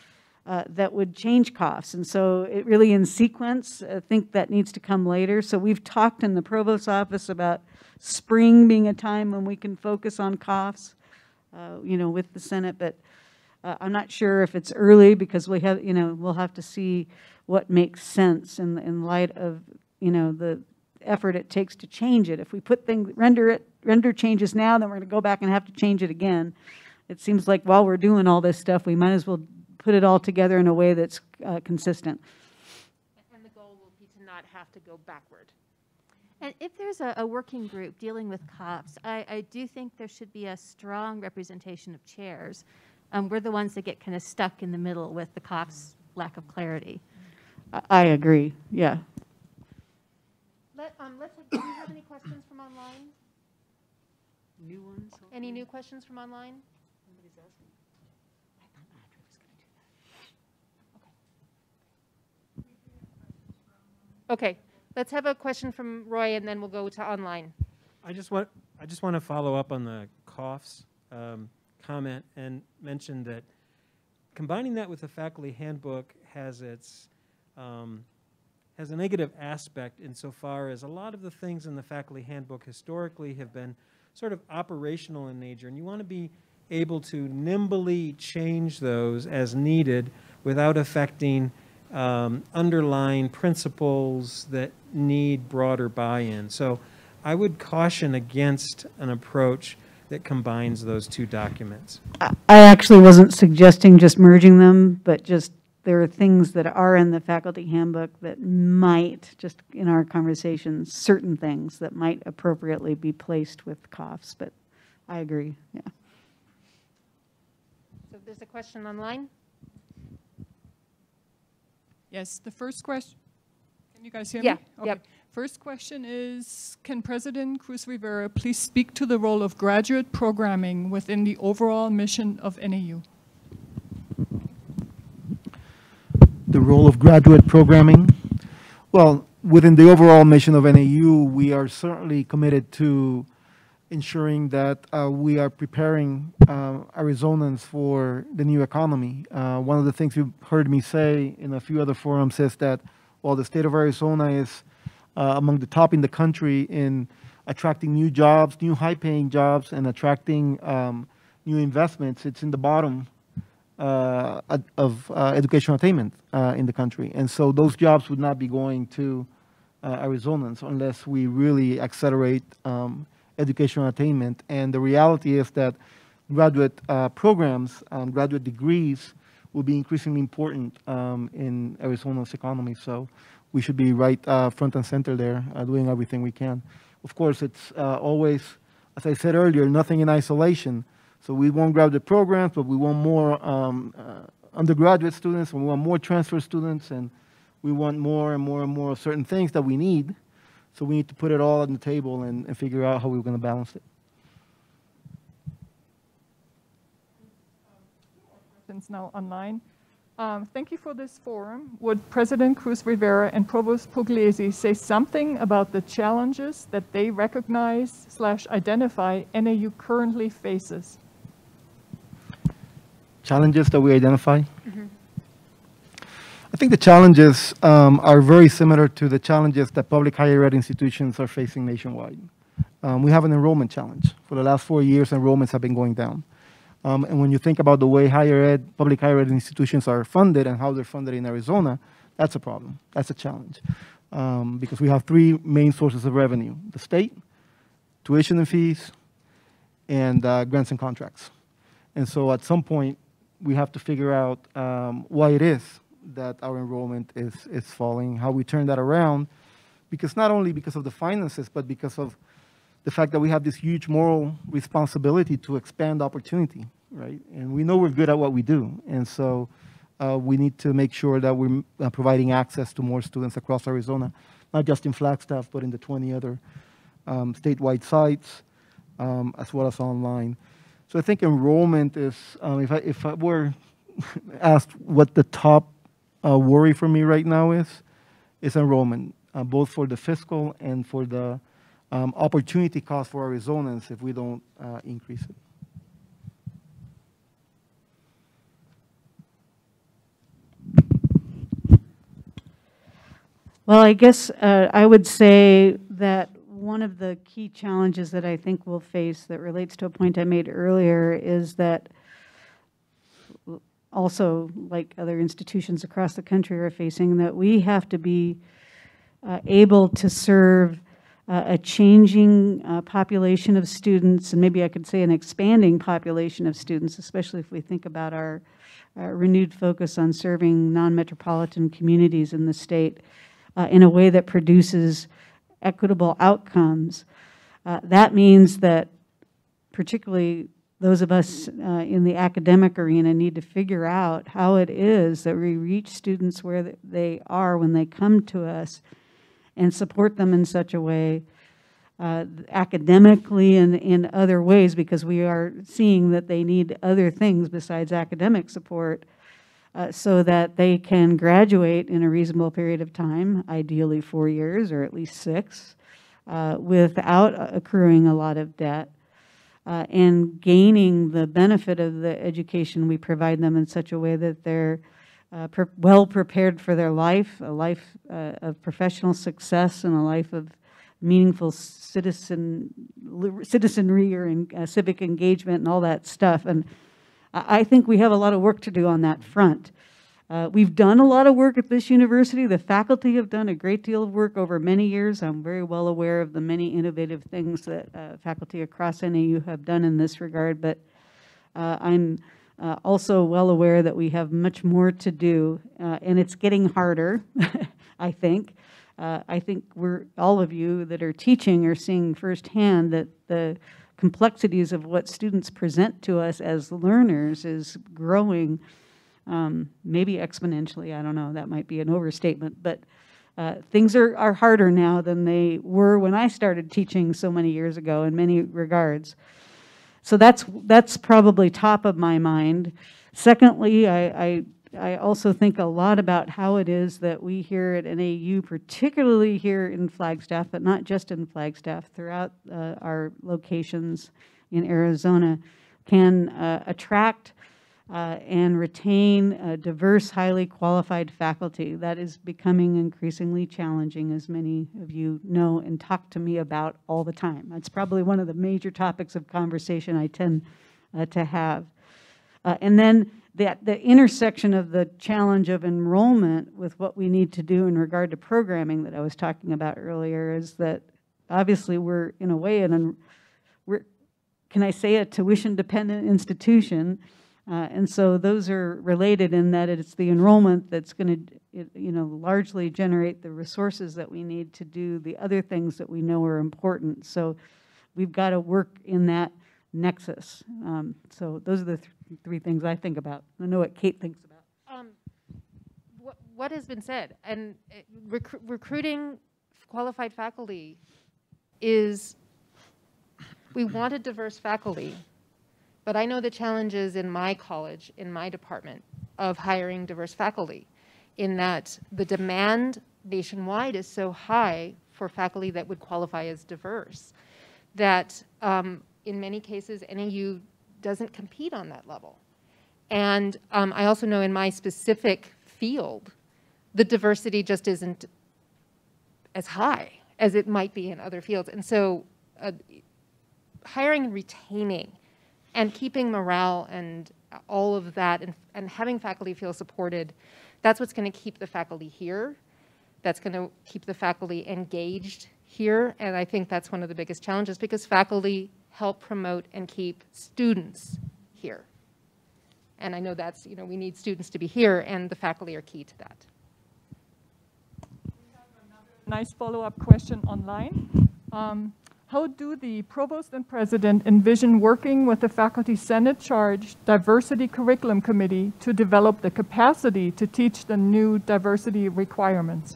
uh, that would change COFs. And so it really in sequence, I think that needs to come later. So we've talked in the provost's office about spring being a time when we can focus on COFs, uh, you know, with the Senate, but uh, I'm not sure if it's early because we have, you know, we'll have to see what makes sense in, in light of, you know, the effort it takes to change it. If we put things, render it, render changes now, then we're going to go back and have to change it again. It seems like while we're doing all this stuff, we might as well put it all together in a way that's uh, consistent. And the goal will be to not have to go backward. And if there's a, a working group dealing with COFs, I, I do think there should be a strong representation of chairs. Um, we're the ones that get kind of stuck in the middle with the COFs' lack of clarity. I, I agree, yeah. Let, um, let's, do you have any questions from online? New ones? Any new questions from online? Okay, let's have a question from Roy and then we'll go to online. I just want, I just want to follow up on the COFs um, comment and mention that combining that with the faculty handbook has its, um, has a negative aspect insofar as a lot of the things in the faculty handbook historically have been sort of operational in nature, and you want to be able to nimbly change those as needed without affecting um, underlying principles that need broader buy-in. So I would caution against an approach that combines those two documents. I I actually wasn't suggesting just merging them, but just there are things that are in the faculty handbook that might, just in our conversations, certain things that might appropriately be placed with COFs, but I agree, yeah. So there's a question online? Yes, the first question, can you guys hear Yeah, me? yep. Okay. First question is, can President Cruz Rivera please speak to the role of graduate programming within the overall mission of NAU? the role of graduate programming? Well, within the overall mission of NAU, we are certainly committed to ensuring that uh, we are preparing uh, Arizonans for the new economy. Uh, one of the things you've heard me say in a few other forums is that while the state of Arizona is uh, among the top in the country in attracting new jobs, new high-paying jobs, and attracting um, new investments, it's in the bottom uh, of uh, educational attainment in the country. And so those jobs would not be going to Arizonans unless we really accelerate um, educational attainment. And the reality is that graduate uh, programs, um, graduate degrees, will be increasingly important um, in Arizona's economy. So we should be right uh, front and center there, uh, doing everything we can. Of course, it's uh, always, as I said earlier, nothing in isolation. So we want graduate programs, but we want more um, uh, undergraduate students, and we want more transfer students, and we want more and more and more certain things that we need. So we need to put it all on the table and, and figure out how we're going to balance it. Since now online. Um, Thank you for this forum. Would President Cruz Rivera and Provost Pugliese say something about the challenges that they recognize slash identify NAU currently faces? Challenges that we identify. I think the challenges um, are very similar to the challenges that public higher ed institutions are facing nationwide. Um, we have an enrollment challenge. For the last four years, enrollments have been going down. Um, and when you think about the way higher ed, public higher ed institutions are funded and how they're funded in Arizona, that's a problem. That's a challenge. Um, because we have three main sources of revenue the state, tuition and fees, and uh, grants and contracts. And so at some point, we have to figure out um, why it is that our enrollment is, is falling, how we turn that around because not only because of the finances, but because of the fact that we have this huge moral responsibility to expand opportunity, right? And we know we're good at what we do, and so uh, we need to make sure that we're uh, providing access to more students across Arizona, not just in Flagstaff, but in the 20 other um, statewide sites, um, as well as online. So I think enrollment is, um, if, I, if I were (laughs) asked what the top uh, worry for me right now is, is enrollment, uh, both for the fiscal and for the um, opportunity cost for Arizonans if we don't uh, increase it. Well, I guess uh, I would say that one of the key challenges that I think we'll face that relates to a point I made earlier is that also, like other institutions across the country are facing, that we have to be uh, able to serve uh, a changing uh, population of students, and maybe I could say an expanding population of students, especially if we think about our, our renewed focus on serving non-metropolitan communities in the state uh, in a way that produces equitable outcomes. Uh, that means that particularly those of us uh, in the academic arena need to figure out how it is that we reach students where they are when they come to us and support them in such a way uh, academically and in other ways because we are seeing that they need other things besides academic support uh, so that they can graduate in a reasonable period of time, ideally four years or at least six, uh, without accruing a lot of debt uh, and gaining the benefit of the education we provide them in such a way that they're uh, pre well prepared for their life, a life uh, of professional success and a life of meaningful citizen citizenry or in, uh, civic engagement and all that stuff. And I think we have a lot of work to do on that front. Uh, we've done a lot of work at this university. The faculty have done a great deal of work over many years. I'm very well aware of the many innovative things that uh, faculty across NAU have done in this regard, but uh, I'm uh, also well aware that we have much more to do, uh, and it's getting harder, (laughs) I think. Uh, I think we're, all of you that are teaching are seeing firsthand that the complexities of what students present to us as learners is growing um, maybe exponentially, I don't know, that might be an overstatement, but uh, things are, are harder now than they were when I started teaching so many years ago in many regards. So that's, that's probably top of my mind. Secondly, I, I, I also think a lot about how it is that we here at NAU, particularly here in Flagstaff, but not just in Flagstaff, throughout uh, our locations in Arizona, can uh, attract uh, and retain a diverse, highly qualified faculty. That is becoming increasingly challenging, as many of you know and talk to me about all the time. That's probably one of the major topics of conversation I tend uh, to have. Uh, and then that the intersection of the challenge of enrollment with what we need to do in regard to programming that I was talking about earlier is that obviously we're in a way an we're can I say a tuition dependent institution uh, and so those are related in that it's the enrollment that's going to, you know, largely generate the resources that we need to do the other things that we know are important. So we've got to work in that nexus. Um, so those are the th three things I think about. I know what Kate thinks about. Um, what, what has been said, and uh, rec recruiting qualified faculty is, we want a diverse faculty, but I know the challenges in my college, in my department, of hiring diverse faculty, in that the demand nationwide is so high for faculty that would qualify as diverse that um, in many cases NAU doesn't compete on that level. And um, I also know in my specific field, the diversity just isn't as high as it might be in other fields. And so uh, hiring and retaining and keeping morale and all of that and, and having faculty feel supported, that's what's going to keep the faculty here. That's going to keep the faculty engaged here. And I think that's one of the biggest challenges because faculty help promote and keep students here. And I know that's, you know, we need students to be here and the faculty are key to that. nice follow-up question online. Um, how do the provost and president envision working with the faculty senate charge diversity curriculum committee to develop the capacity to teach the new diversity requirements?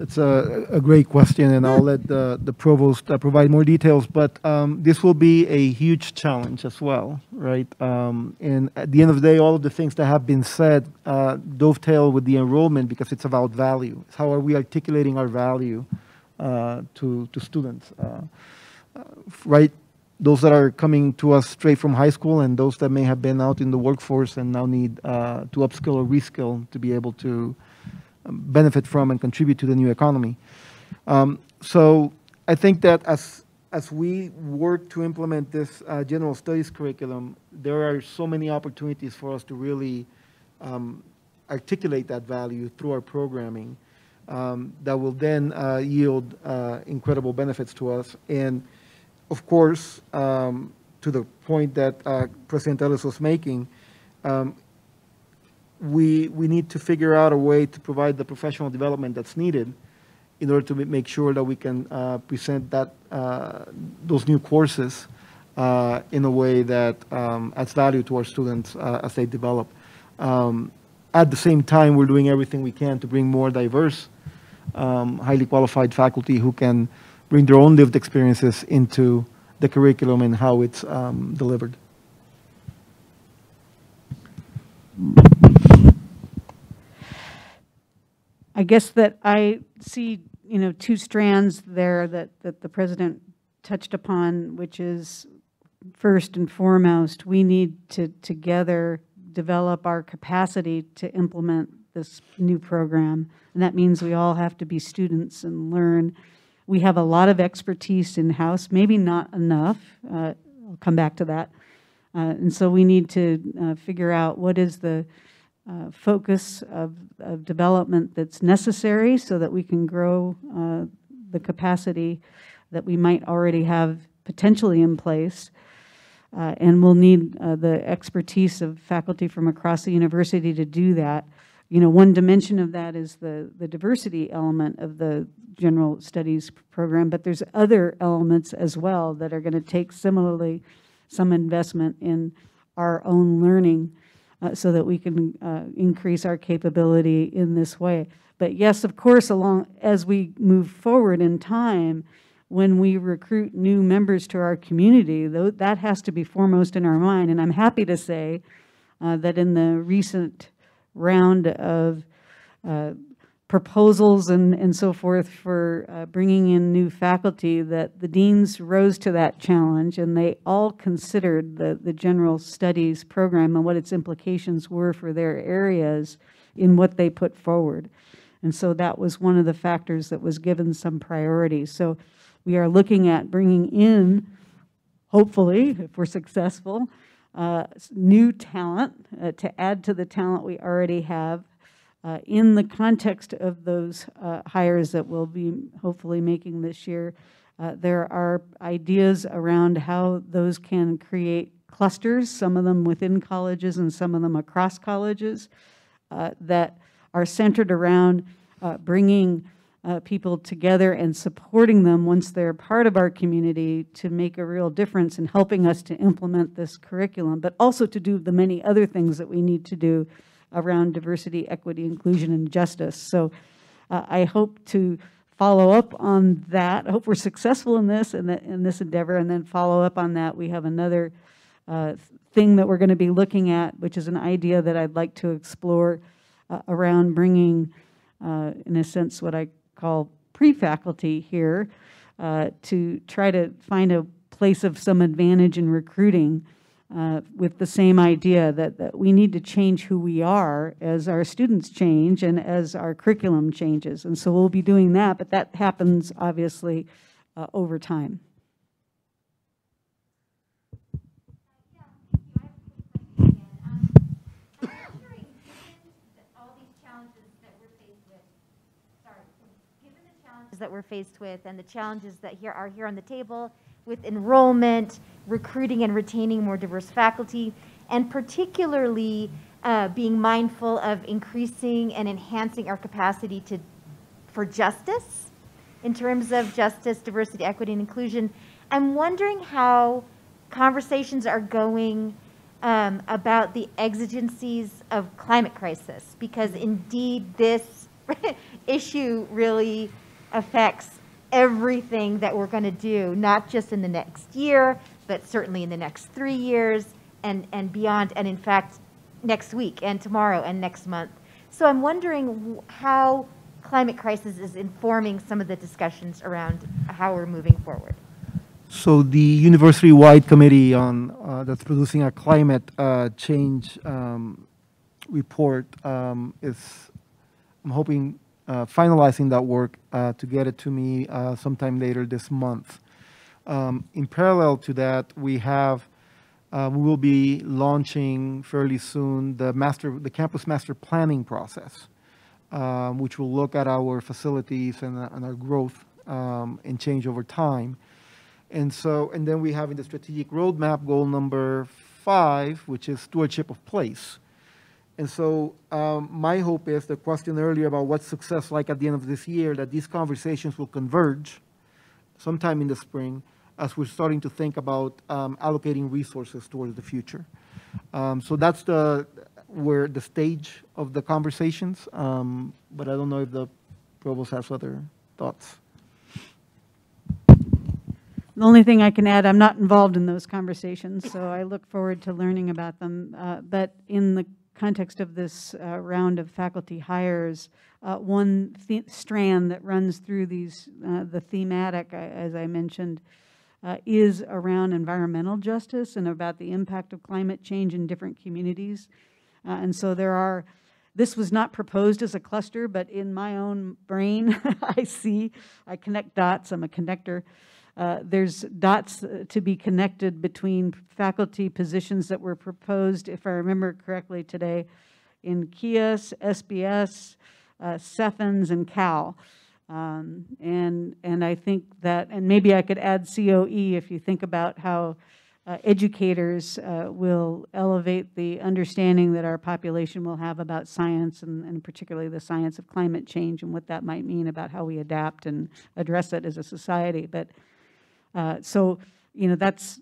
It's a, a great question, and I'll let the, the provost uh, provide more details. But um, this will be a huge challenge as well, right? Um, and at the end of the day, all of the things that have been said uh, dovetail with the enrollment because it's about value. It's how are we articulating our value to, to students, uh, uh, right? Those that are coming to us straight from high school and those that may have been out in the workforce and now need uh, to upskill or reskill to be able to benefit from and contribute to the new economy. Um, so I think that as as we work to implement this uh, general studies curriculum, there are so many opportunities for us to really um, articulate that value through our programming um, that will then uh, yield uh, incredible benefits to us. And of course, um, to the point that uh, President Ellis was making, um, we, we need to figure out a way to provide the professional development that's needed in order to make sure that we can uh, present that, uh, those new courses uh, in a way that um, adds value to our students as they develop. Um, at the same time, we're doing everything we can to bring more diverse, um, highly qualified faculty who can bring their own lived experiences into the curriculum and how it's um, delivered. I guess that I see, you know, two strands there that, that the president touched upon, which is first and foremost, we need to together develop our capacity to implement this new program. And that means we all have to be students and learn. We have a lot of expertise in-house, maybe not enough. Uh, I'll come back to that. Uh, and so we need to uh, figure out what is the uh, focus of, of development that's necessary so that we can grow uh, the capacity that we might already have potentially in place. Uh, and we'll need uh, the expertise of faculty from across the university to do that. You know, one dimension of that is the, the diversity element of the general studies program, but there's other elements as well that are going to take similarly some investment in our own learning uh, so that we can uh, increase our capability in this way. But yes, of course, along as we move forward in time, when we recruit new members to our community, though, that has to be foremost in our mind. And I'm happy to say uh, that in the recent round of uh, proposals and, and so forth for uh, bringing in new faculty that the deans rose to that challenge and they all considered the, the general studies program and what its implications were for their areas in what they put forward. And so that was one of the factors that was given some priority. So we are looking at bringing in, hopefully, if we're successful, uh, new talent uh, to add to the talent we already have uh, in the context of those uh, hires that we'll be hopefully making this year, uh, there are ideas around how those can create clusters, some of them within colleges and some of them across colleges, uh, that are centered around bringing uh, people together and supporting them once they're part of our community to make a real difference in helping us to implement this curriculum, but also to do the many other things that we need to do around diversity, equity, inclusion, and justice. So uh, I hope to follow up on that. I hope we're successful in this in, the, in this endeavor, and then follow up on that. We have another uh, thing that we're going to be looking at, which is an idea that I'd like to explore uh, around bringing, uh, in a sense, what I call pre-faculty here uh, to try to find a place of some advantage in recruiting uh, with the same idea that, that we need to change who we are as our students change and as our curriculum changes. And so we'll be doing that, but that happens obviously uh, over time. That we're faced with and the challenges that here are here on the table with enrollment, recruiting and retaining more diverse faculty, and particularly uh, being mindful of increasing and enhancing our capacity to for justice, in terms of justice, diversity, equity, and inclusion. I'm wondering how conversations are going um, about the exigencies of climate crisis, because indeed this (laughs) issue really affects everything that we're going to do, not just in the next year, but certainly in the next three years and, and beyond, and in fact, next week and tomorrow and next month. So I'm wondering how climate crisis is informing some of the discussions around how we're moving forward. So the university-wide committee on, uh, that's producing a climate uh, change um, report um, is, I'm hoping, finalizing that work uh, to get it to me uh, sometime later this month. Um, In parallel to that, we have, uh, we will be launching fairly soon the master, the campus master planning process, um, which will look at our facilities and uh, and our growth um, and change over time. And so, and then we have in the strategic roadmap goal number five, which is stewardship of place. And so, um, my hope is the question earlier about what's success like at the end of this year, that these conversations will converge sometime in the spring as we're starting to think about um, allocating resources towards the future. Um, so that's the where the stage of the conversations. Um, but I don't know if the provost has other thoughts. The only thing I can add, I'm not involved in those conversations, so I look forward to learning about them. Uh, But in the context of this uh, round of faculty hires, uh, one strand that runs through these, uh, the thematic, uh, as I mentioned, uh, is around environmental justice and about the impact of climate change in different communities. Uh, And so there are, this was not proposed as a cluster, but in my own brain, (laughs) I see, I connect dots, I'm a connector. Uh, There's dots uh, to be connected between faculty positions that were proposed, if I remember correctly today, in CEIAS, SBS, uh, CEFNS, and Cal. Um, And, and I think that, and maybe I could add COE if you think about how uh, educators uh, will elevate the understanding that our population will have about science and, and particularly the science of climate change and what that might mean about how we adapt and address it as a society. But, uh, so, you know, that's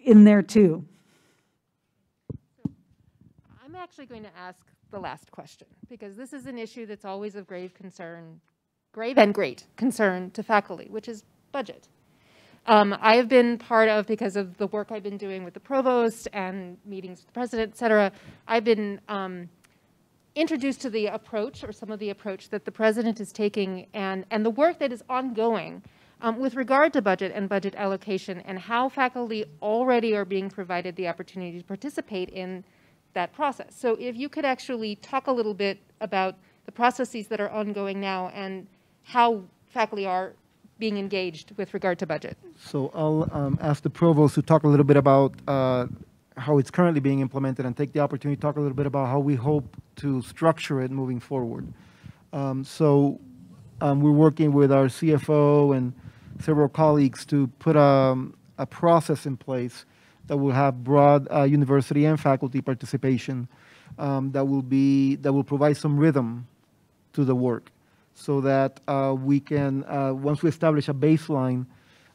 in there too. I'm actually going to ask the last question, because this is an issue that's always of grave concern, grave and great concern to faculty, which is budget. Um, I have been part of, because of the work I've been doing with the provost and meetings with the president, et cetera, I've been um, introduced to the approach, or some of the approach that the president is taking, and, and the work that is ongoing um, with regard to budget and budget allocation, and how faculty already are being provided the opportunity to participate in that process. So if you could actually talk a little bit about the processes that are ongoing now and how faculty are being engaged with regard to budget. So I'll um, ask the provost to talk a little bit about uh, how it's currently being implemented and take the opportunity to talk a little bit about how we hope to structure it moving forward. Um, So um, we're working with our CFO and several colleagues to put um, a process in place that will have broad uh, university and faculty participation um, that will be, that will provide some rhythm to the work so that uh, we can, uh, once we establish a baseline,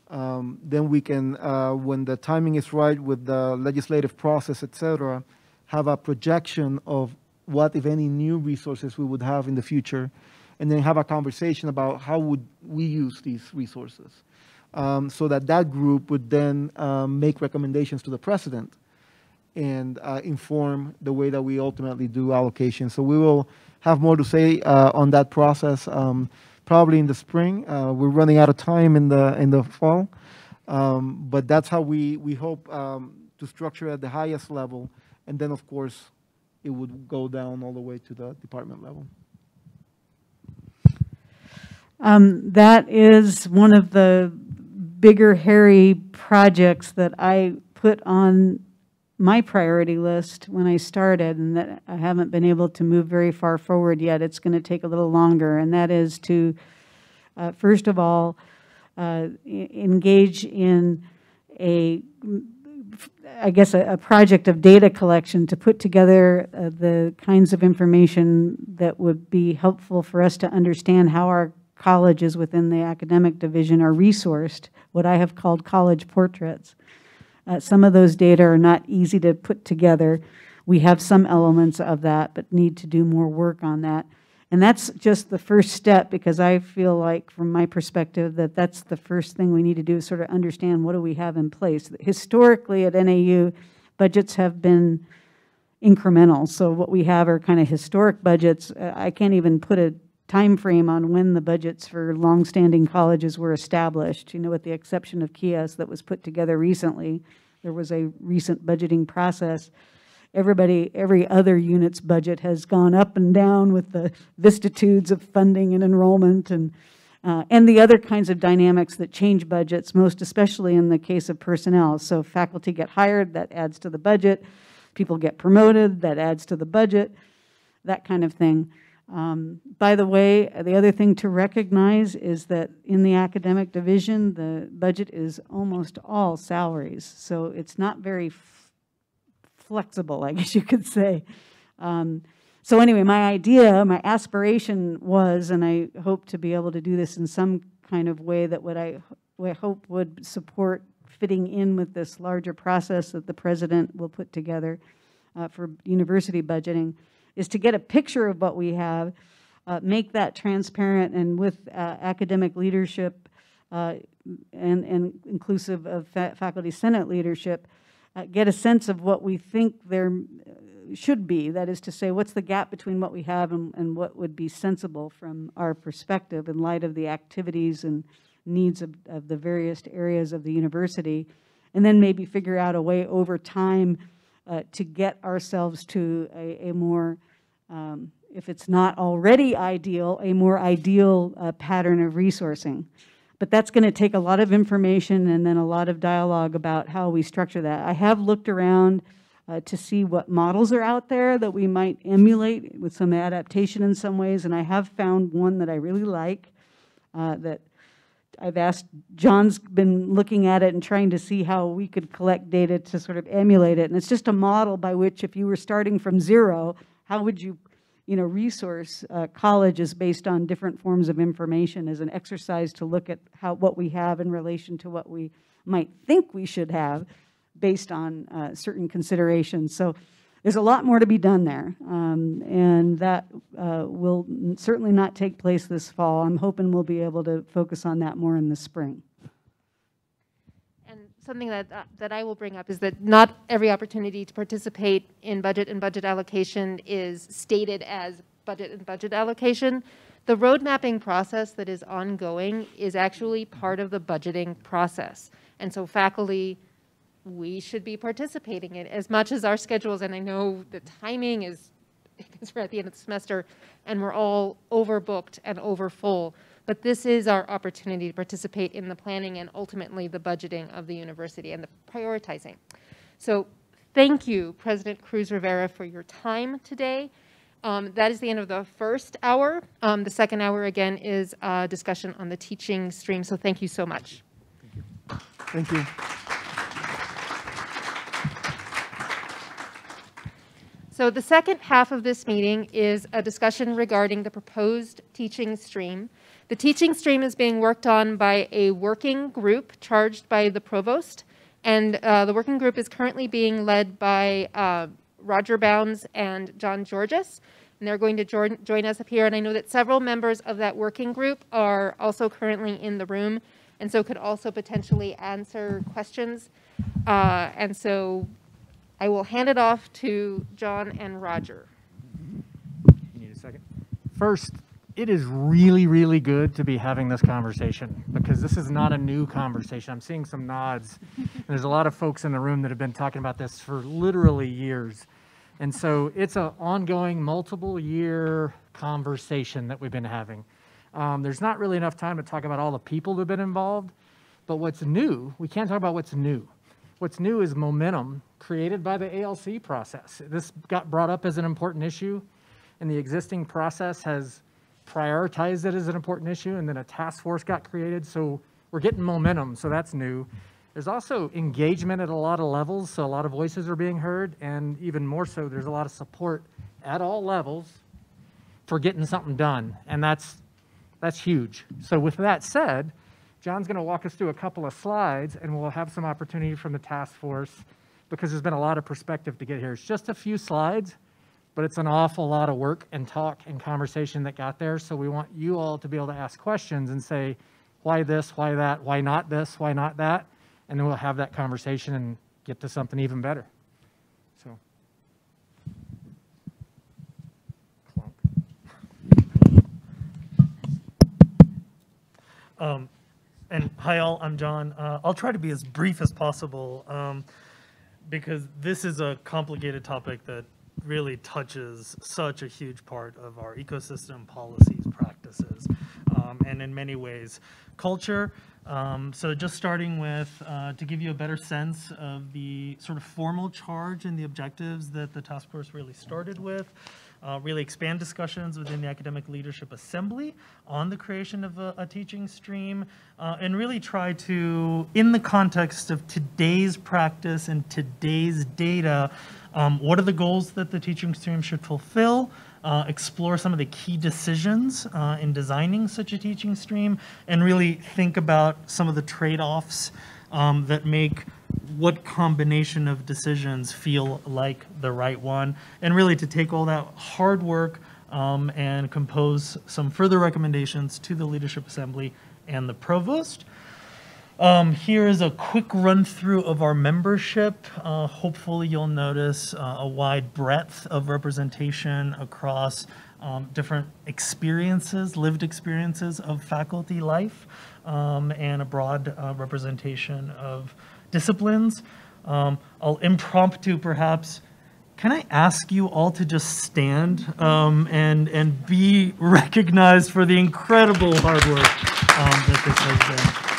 um, then we can, uh, when the timing is right with the legislative process, etc have a projection of what, if any, new resources we would have in the future, and then have a conversation about how would we use these resources. Um, so that that group would then um, make recommendations to the president and uh, inform the way that we ultimately do allocation. So we will have more to say uh, on that process um, probably in the spring. Uh, we're running out of time in the in the fall, um, but that's how we we hope um, to structure at the highest level, and then of course it would go down all the way to the department level. Um, That is one of the bigger, hairy projects that I put on my priority list when I started, and that I haven't been able to move very far forward yet. It's going to take a little longer, and that is to, uh, first of all, uh, engage in a, I guess, a, a project of data collection to put together uh, the kinds of information that would be helpful for us to understand how our colleges within the academic division are resourced, what I have called college portraits. Uh, Some of those data are not easy to put together. We have some elements of that, but need to do more work on that. And that's just the first step, because I feel like, from my perspective, that that's the first thing we need to do, is sort of understand what do we have in place. Historically, at NAU, budgets have been incremental. So what we have are kind of historic budgets. Uh, I can't even put a time frame on when the budgets for longstanding colleges were established. You know, with the exception of CEIAS that was put together recently, there was a recent budgeting process. Everybody, every other unit's budget has gone up and down with the vicissitudes of funding and enrollment and uh, and the other kinds of dynamics that change budgets, most especially in the case of personnel. So faculty get hired, that adds to the budget. People get promoted, that adds to the budget, that kind of thing. Um, By the way, the other thing to recognize is that in the academic division, the budget is almost all salaries. So it's not very flexible, I (laughs) guess you could say. Um, So anyway, my idea, my aspiration was, and I hope to be able to do this in some kind of way that what I, I hope would support fitting in with this larger process that the president will put together uh, for university budgeting, is to get a picture of what we have, uh, make that transparent, and with uh, academic leadership uh, and, and inclusive of fa- faculty senate leadership, uh, get a sense of what we think there uh, should be. That is to say, what's the gap between what we have and, and what would be sensible from our perspective in light of the activities and needs of, of the various areas of the university, and then maybe figure out a way over time uh, to get ourselves to a, a more, um, if it's not already ideal, a more ideal uh, pattern of resourcing. But that's going to take a lot of information and then a lot of dialogue about how we structure that. I have looked around uh, to see what models are out there that we might emulate with some adaptation in some ways, and I have found one that I really like uh, that I've asked, John's been looking at it and trying to see how we could collect data to sort of emulate it. And it's just a model by which if you were starting from zero, how would you, you know, resource uh, colleges based on different forms of information as an exercise to look at how, what we have in relation to what we might think we should have based on uh, certain considerations. So there's a lot more to be done there, um, and that uh, will certainly not take place this fall. I'm hoping we'll be able to focus on that more in the spring. And something that, uh, that I will bring up is that not every opportunity to participate in budget and budget allocation is stated as budget and budget allocation. The road mapping process that is ongoing is actually part of the budgeting process. And so faculty, we should be participating in as much as our schedules, and I know the timing is, (laughs) because we're at the end of the semester, and we're all overbooked and overfull. But this is our opportunity to participate in the planning and ultimately the budgeting of the university and the prioritizing. So thank you, President Cruz Rivera, for your time today. Um, That is the end of the first hour. Um, The second hour, again, is a discussion on the teaching stream, so thank you so much. Thank you. So the second half of this meeting is a discussion regarding the proposed teaching stream. The teaching stream is being worked on by a working group charged by the provost, and uh, the working group is currently being led by uh, Roger Bounds and John Georges, and they're going to join, join us up here. And I know that several members of that working group are also currently in the room, and so could also potentially answer questions. Uh, and so I will hand it off to John and Roger. You need a second? First, it is really, really good to be having this conversation because this is not a new conversation. I'm seeing some nods. (laughs) There's a lot of folks in the room that have been talking about this for literally years. And so it's an ongoing, multiple year conversation that we've been having. Um, there's not really enough time to talk about all the people that have been involved. But what's new, we can't talk about what's new. What's new is momentum created by the ALC process. This got brought up as an important issue, and the existing process has prioritized it as an important issue, and then a task force got created. So we're getting momentum, so that's new. There's also engagement at a lot of levels, so a lot of voices are being heard, and even more so, there's a lot of support at all levels for getting something done. And that's That's huge. So with that said, John's going to walk us through a couple of slides, and we'll have some opportunity from the task force because there's been a lot of perspective to get here. It's just a few slides, but it's an awful lot of work and talk and conversation that got there. So we want you all to be able to ask questions and say, why this, why that, why not this, why not that? And then we'll have that conversation and get to something even better. So. Um, and hi all, I'm John. Uh, I'll try to be as brief as possible um, because this is a complicated topic that really touches such a huge part of our ecosystem, policies, practices, um, and in many ways, culture. Um, so just starting with, uh, to give you a better sense of the sort of formal charge and the objectives that the task force really started with, uh, really expand discussions within the Academic Leadership Assembly on the creation of a, a teaching stream, uh, and really try to, in the context of today's practice and today's data, um, what are the goals that the teaching stream should fulfill? Uh, explore some of the key decisions uh, in designing such a teaching stream, and really think about some of the trade-offs um, that make what combination of decisions feel like the right one, and really to take all that hard work um, and compose some further recommendations to the Leadership Assembly and the Provost. Um, here is a quick run through of our membership. Uh, hopefully you'll notice uh, a wide breadth of representation across um, different experiences, lived experiences of faculty life, um, and a broad uh, representation of disciplines. Um, I'll impromptu perhaps, can I ask you all to just stand um, and, and be (laughs) recognized for the incredible hard work um, that this has been.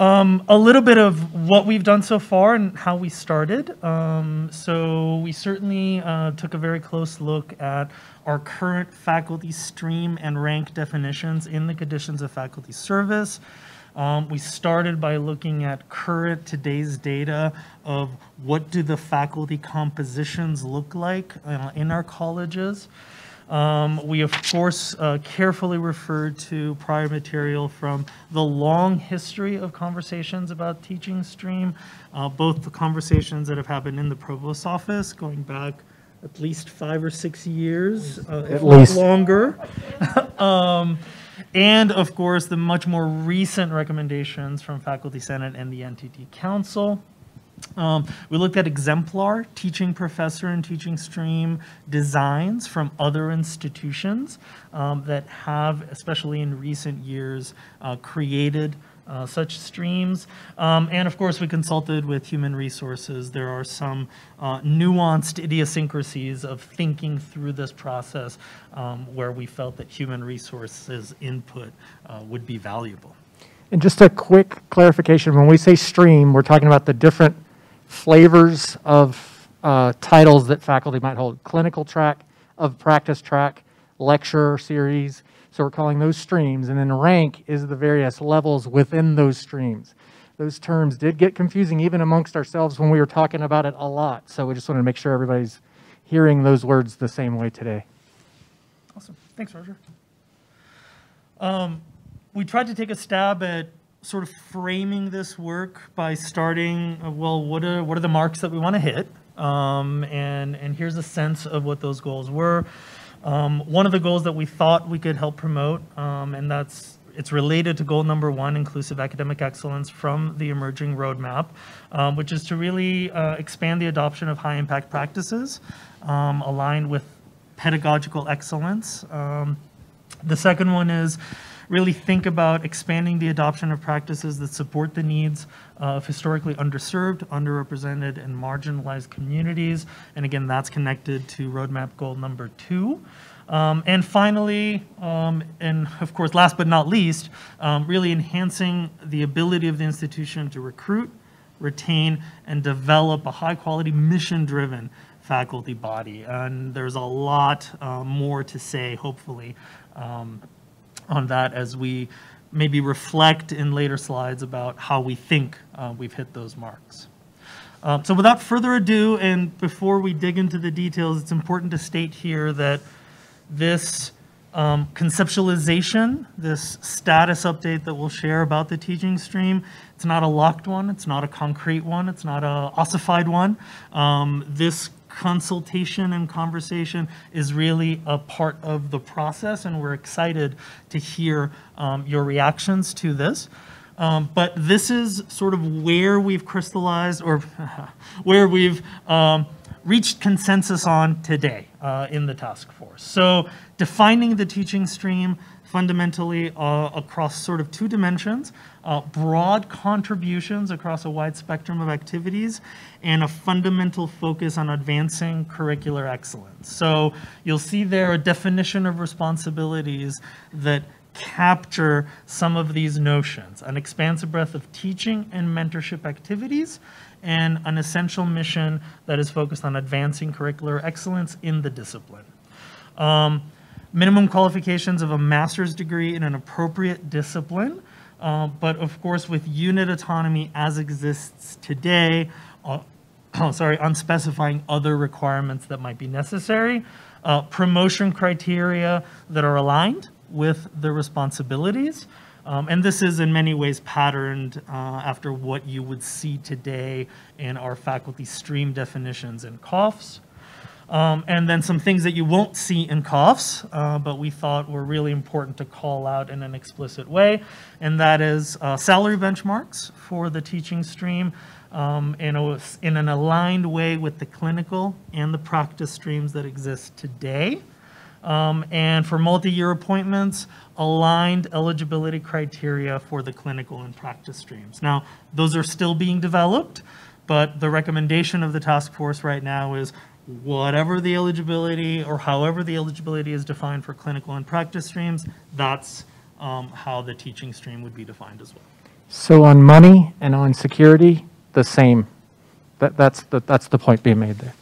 Um, a little bit of what we've done so far and how we started. Um, so we certainly uh, took a very close look at our current faculty stream and rank definitions in the conditions of faculty service. Um, we started by looking at current today's data of what do the faculty compositions look like uh, in our colleges. Um, we, of course, uh, carefully referred to prior material from the long history of conversations about teaching stream, uh, both the conversations that have happened in the provost's office going back at least five or six years, uh, at least longer. (laughs) um, and of course, the much more recent recommendations from Faculty Senate and the NTT Council. Um, we looked at exemplar teaching professor and teaching stream designs from other institutions um, that have, especially in recent years, uh, created uh, such streams. Um, and of course, we consulted with human resources. There are some uh, nuanced idiosyncrasies of thinking through this process um, where we felt that human resources input uh, would be valuable. And just a quick clarification, when we say stream, we're talking about the different flavors of uh, titles that faculty might hold. Clinical track, of practice track, lecture series. So we're calling those streams. And then rank is the various levels within those streams. Those terms did get confusing even amongst ourselves when we were talking about it a lot. So we just wanted to make sure everybody's hearing those words the same way today. Awesome. Thanks, Roger. Um, we tried to take a stab at sort of framing this work by starting, uh, well, what are, what are the marks that we want to hit? Um, and, and here's a sense of what those goals were. Um, one of the goals that we thought we could help promote, um, and that's it's related to goal number one, inclusive academic excellence from the emerging roadmap, um, which is to really uh, expand the adoption of high impact practices um, aligned with pedagogical excellence. Um, the second one is really think about expanding the adoption of practices that support the needs of historically underserved, underrepresented, and marginalized communities. And again, that's connected to roadmap goal number two. Um, and finally, um, and of course, last but not least, um, really enhancing the ability of the institution to recruit, retain, and develop a high quality, mission driven faculty body. And there's a lot uh, more to say, hopefully, um, on that as we maybe reflect in later slides about how we think uh, we've hit those marks. Uh, So without further ado, and before we dig into the details, it's important to state here that this um, conceptualization, this status update that we'll share about the teaching stream, it's not a locked one, it's not a concrete one, it's not a ossified one. Um, This consultation and conversation is really a part of the process, and we're excited to hear um, your reactions to this. Um, but this is sort of where we've crystallized or (laughs) where we've um, reached consensus on today uh, in the task force. So defining the teaching stream fundamentally uh, across sort of two dimensions, uh, broad contributions across a wide spectrum of activities, and a fundamental focus on advancing curricular excellence. So you'll see there a definition of responsibilities that capture some of these notions, an expansive breadth of teaching and mentorship activities, and an essential mission that is focused on advancing curricular excellence in the discipline. Um, minimum qualifications of a master's degree in an appropriate discipline, uh, but of course with unit autonomy as exists today, uh, oh, (clears throat) sorry, on specifying other requirements that might be necessary, uh, promotion criteria that are aligned with the responsibilities. Um, and this is in many ways patterned uh, after what you would see today in our faculty stream definitions and COFs. Um, and then some things that you won't see in COFs, uh, but we thought were really important to call out in an explicit way, and that is uh, salary benchmarks for the teaching stream um, in, a, in an aligned way with the clinical and the practice streams that exist today. Um, and for multi-year appointments, aligned eligibility criteria for the clinical and practice streams. Now, those are still being developed, but the recommendation of the task force right now is whatever the eligibility or however the eligibility is defined for clinical and practice streams, that's um, how the teaching stream would be defined as well. So on money and on security, the same. That, that's, the, that's the point being made there.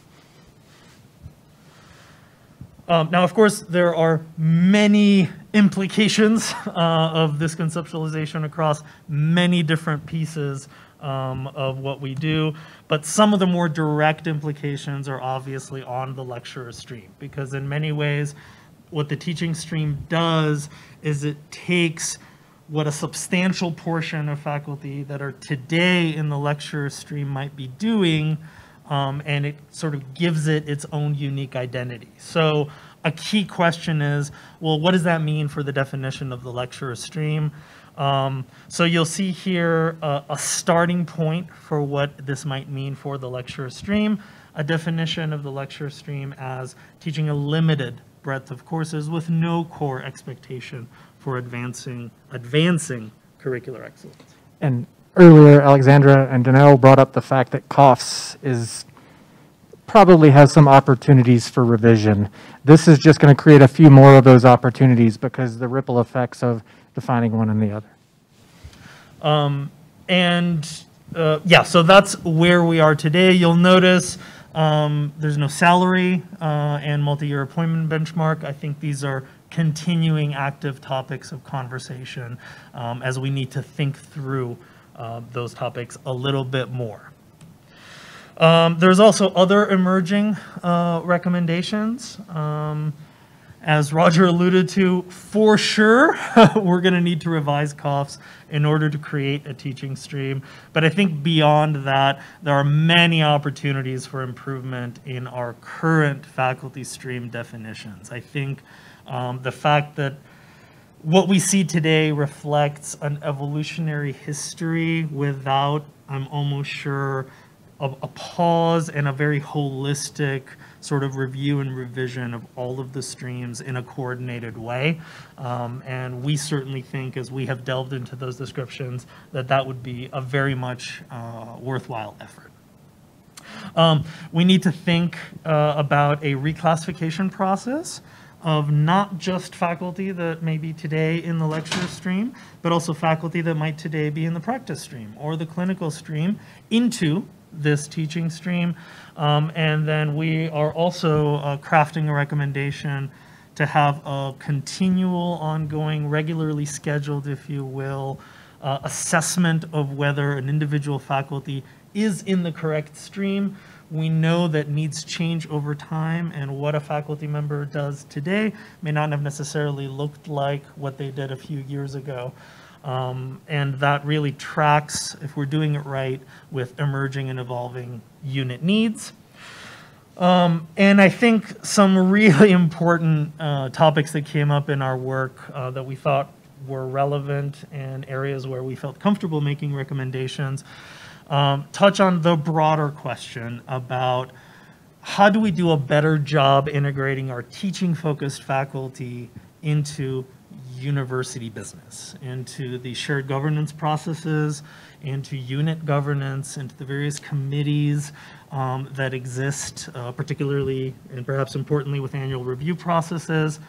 Um, now, of course, there are many implications uh, of this conceptualization across many different pieces um, of what we do, but some of the more direct implications are obviously on the lecturer stream, because in many ways, what the teaching stream does is it takes what a substantial portion of faculty that are today in the lecturer stream might be doing, um, and it sort of gives it its own unique identity. So a key question is, well, what does that mean for the definition of the lecturer stream? Um, so you'll see here uh, a starting point for what this might mean for the lecture stream, a definition of the lecture stream as teaching a limited breadth of courses with no core expectation for advancing, advancing curricular excellence. And earlier, Alexandra and Danelle brought up the fact that COFs is probably has some opportunities for revision. This is just going to create a few more of those opportunities because the ripple effects of defining one and the other. Um, and uh, yeah, so that's where we are today. You'll notice um, there's no salary uh, and multi-year appointment benchmark. I think these are continuing active topics of conversation um, as we need to think through uh, those topics a little bit more. Um, there's also other emerging uh, recommendations. As Roger alluded to, for sure, (laughs) we're going to need to revise COFs in order to create a teaching stream. But I think beyond that, there are many opportunities for improvement in our current faculty stream definitions. I think um, the fact that what we see today reflects an evolutionary history without, I'm almost sure, a, a pause and a very holistic sort of review and revision of all of the streams in a coordinated way. Um, and we certainly think, as we have delved into those descriptions, that that would be a very much uh, worthwhile effort. Um, we need to think uh, about a reclassification process of not just faculty that may be today in the lecture stream, but also faculty that might today be in the practice stream or the clinical stream into this teaching stream. Um, and then we are also uh, crafting a recommendation to have a continual, ongoing, regularly scheduled, if you will, uh, assessment of whether an individual faculty is in the correct stream. We know that needs change over time, and what a faculty member does today may not have necessarily looked like what they did a few years ago. Um, and that really tracks, if we're doing it right, with emerging and evolving unit needs. Um, and I think some really (laughs) important uh, topics that came up in our work uh, that we thought were relevant and areas where we felt comfortable making recommendations um, touch on the broader question about how do we do a better job integrating our teaching focused faculty into university business, into the shared governance processes, into unit governance, into the various committees um, that exist, uh, particularly and perhaps importantly with annual review processes.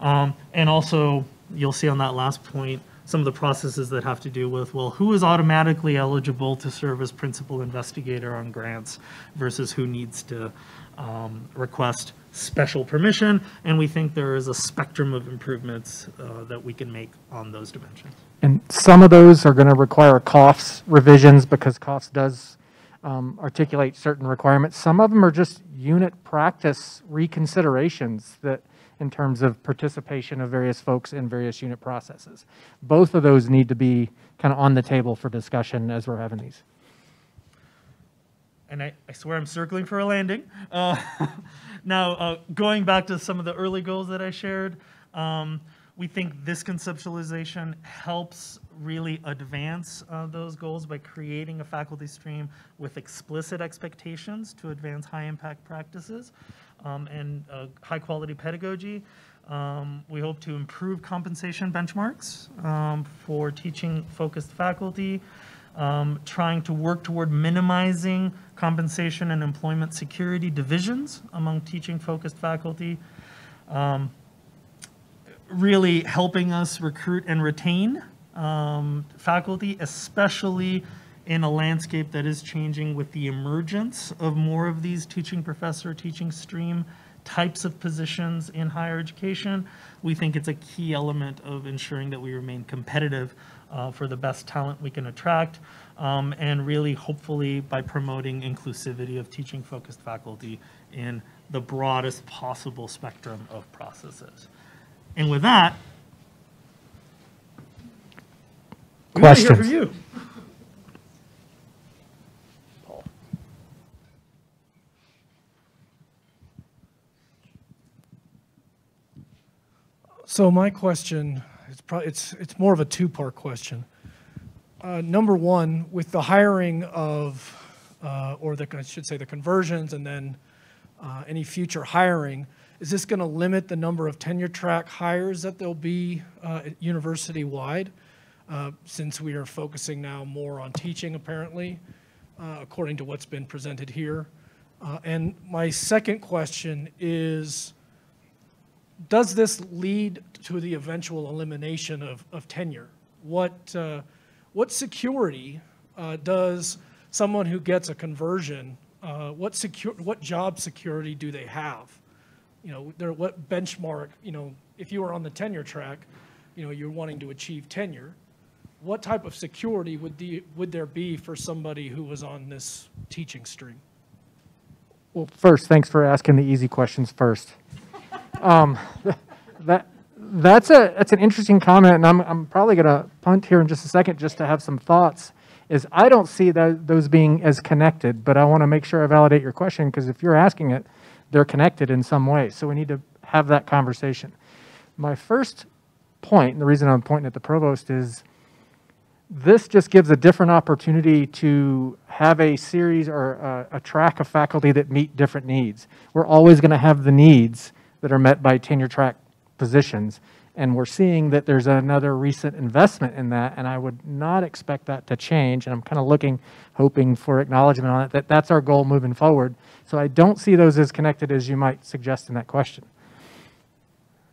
Um, and also, you'll see on that last point, some of the processes that have to do with, well, who is automatically eligible to serve as principal investigator on grants versus who needs to um, request special permission. And we think there is a spectrum of improvements uh, that we can make on those dimensions. And some of those are going to require COFS revisions because COFS does um, articulate certain requirements. Some of them are just unit practice reconsiderations that in terms of participation of various folks in various unit processes. Both of those need to be kind of on the table for discussion as we're having these. And I, I swear I'm circling for a landing. Uh, (laughs) now, uh, going back to some of the early goals that I shared, um, we think this conceptualization helps really advance uh, those goals by creating a faculty stream with explicit expectations to advance high impact practices um, and uh, high quality pedagogy. Um, we hope to improve compensation benchmarks um, for teaching focused faculty, um, trying to work toward minimizing compensation and employment security divisions among teaching focused faculty, um, really helping us recruit and retain um, faculty, especially in a landscape that is changing with the emergence of more of these teaching professor, teaching stream types of positions in higher education, we think it's a key element of ensuring that we remain competitive uh, for the best talent we can attract, um, and really hopefully by promoting inclusivity of teaching focused faculty in the broadest possible spectrum of processes. And with that, we wanna hear Questions? you. So my question, it's probably, it's, it's more of a two-part question. Uh, number one, with the hiring of, uh, or the, I should say the conversions and then uh, any future hiring, is this going to limit the number of tenure track hires that there'll be uh, university-wide? Uh, since we are focusing now more on teaching apparently, uh, according to what's been presented here. And my second question is, does this lead to the eventual elimination of, of tenure? What, uh, what security uh, does someone who gets a conversion, uh, what, secure, what job security do they have? You know, what benchmark, you know, if you are on the tenure track, you know, you're wanting to achieve tenure, what type of security would, the, would there be for somebody who was on this teaching stream? Well, first, thanks for asking the easy questions first. Um, (laughs) that, that's a, that's an interesting comment, and I'm, I'm probably going to punt here in just a second just to have some thoughts. Is I don't see that, those being as connected, but I want to make sure I validate your question because if you're asking it, they're connected in some way. So we need to have that conversation. My first point, and the reason I'm pointing at the provost is this just gives a different opportunity to have a series or a, a track of faculty that meet different needs. We're always going to have the needs that are met by tenure track positions, and we're seeing that there's another recent investment in that, and I would not expect that to change, and I'm kind of looking, hoping for acknowledgement on it, that that's our goal moving forward. So I don't see those as connected as you might suggest in that question.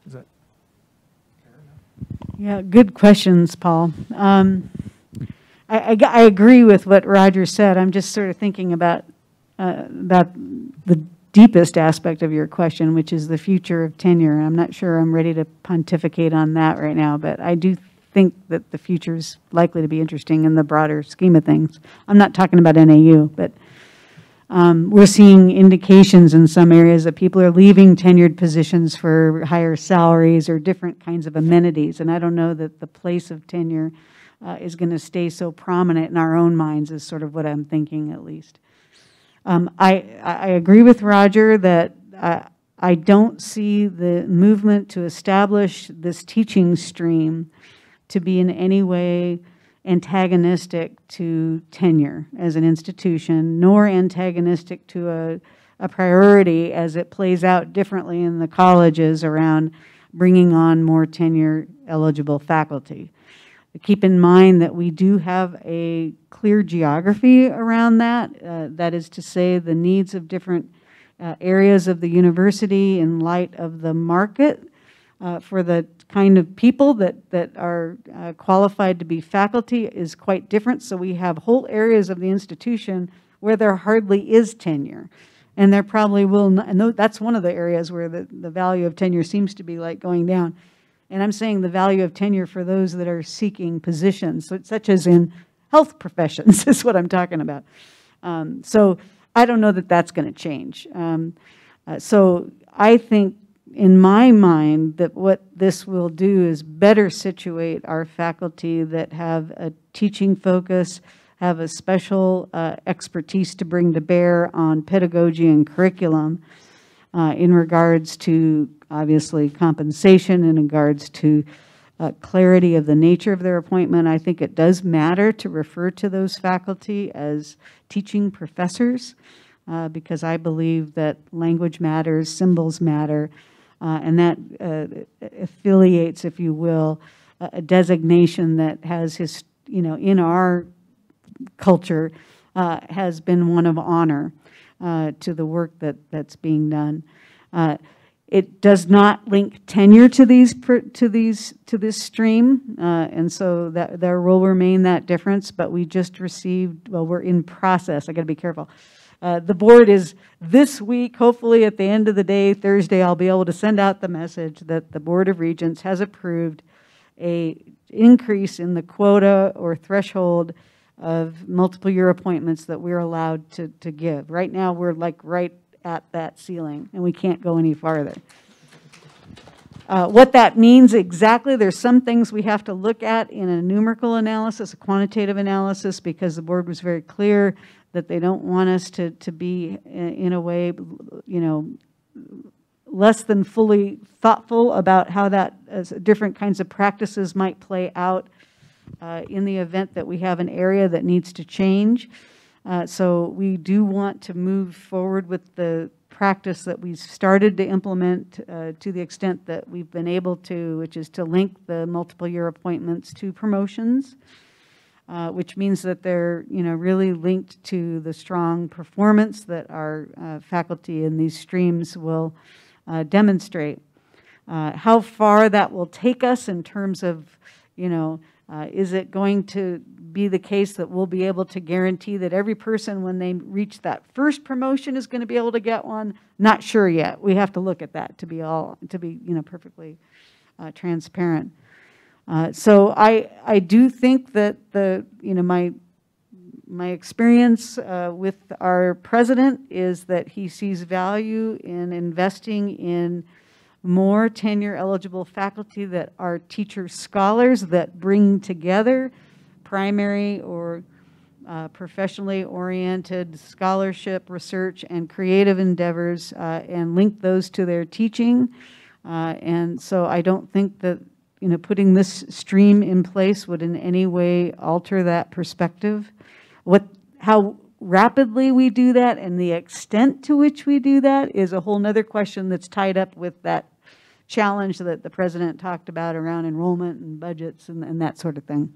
Is that Yeah, good questions, Paul. Um, I, I, I agree with what Roger said. I'm just sort of thinking about, uh, about the deepest aspect of your question, which is the future of tenure. I'm not sure I'm ready to pontificate on that right now, but I do think that the future is likely to be interesting in the broader scheme of things. I'm not talking about NAU, but um, we're seeing indications in some areas that people are leaving tenured positions for higher salaries or different kinds of amenities. And I don't know that the place of tenure uh, is going to stay so prominent in our own minds, is sort of what I'm thinking at least. Um, I, I agree with Roger that uh, I don't see the movement to establish this teaching stream to be in any way antagonistic to tenure as an institution, nor antagonistic to a, a priority as it plays out differently in the colleges around bringing on more tenure eligible faculty. Keep in mind that we do have a clear geography around that. Uh, that is to say, the needs of different uh, areas of the university in light of the market uh, for the kind of people that, that are uh, qualified to be faculty is quite different. So we have whole areas of the institution where there hardly is tenure. And there probably will not, and that's one of the areas where the, the value of tenure seems to be like going down. And I'm saying the value of tenure for those that are seeking positions, such as in health professions (laughs) is what I'm talking about. Um, so I don't know that that's going to change. Um, uh, so I think in my mind that what this will do is better situate our faculty that have a teaching focus, have a special uh, expertise to bring to bear on pedagogy and curriculum uh, in regards to obviously compensation, in regards to uh, clarity of the nature of their appointment. I think it does matter to refer to those faculty as teaching professors uh, because I believe that language matters, symbols matter, uh, and that uh, affiliates, if you will, a designation that has his, you know, in our culture has been one of honor uh, to the work that, that's being done. Uh, it does not link tenure to these to these to this stream, uh, and so that there will remain that difference. But we just received. Well, we're in process. I got to be careful. Uh, the board is this week, hopefully at the end of the day, Thursday, I'll be able to send out the message that the Board of Regents has approved a increase in the quota or threshold of multiple year appointments that we're allowed to, to give. Right now, we're like right at that ceiling, and we can't go any farther. Uh, what that means exactly, there's some things we have to look at in a numerical analysis, a quantitative analysis, because the board was very clear that they don't want us to, to be in a way, you know, less than fully thoughtful about how that uh, different kinds of practices might play out uh, in the event that we have an area that needs to change. Uh, so we do want to move forward with the practice that we started to implement uh, to the extent that we've been able to, which is to link the multiple year appointments to promotions uh, which means that they're you know really linked to the strong performance that our uh, faculty in these streams will uh, demonstrate. Uh, how far that will take us in terms of you know uh, is it going to be the case that we'll be able to guarantee that every person when they reach that first promotion is going to be able to get one? Not sure yet. We have to look at that to be all to be you know perfectly uh, transparent. Uh, so I, I do think that the, you know, my, my experience uh, with our president is that he sees value in investing in more tenure eligible faculty that are teacher scholars that bring together primary or uh, professionally oriented scholarship, research, and creative endeavors uh, and link those to their teaching. Uh, and so I don't think that you know, putting this stream in place would in any way alter that perspective. What, how rapidly we do that and the extent to which we do that is a whole nother question that's tied up with that challenge that the president talked about around enrollment and budgets and, and that sort of thing.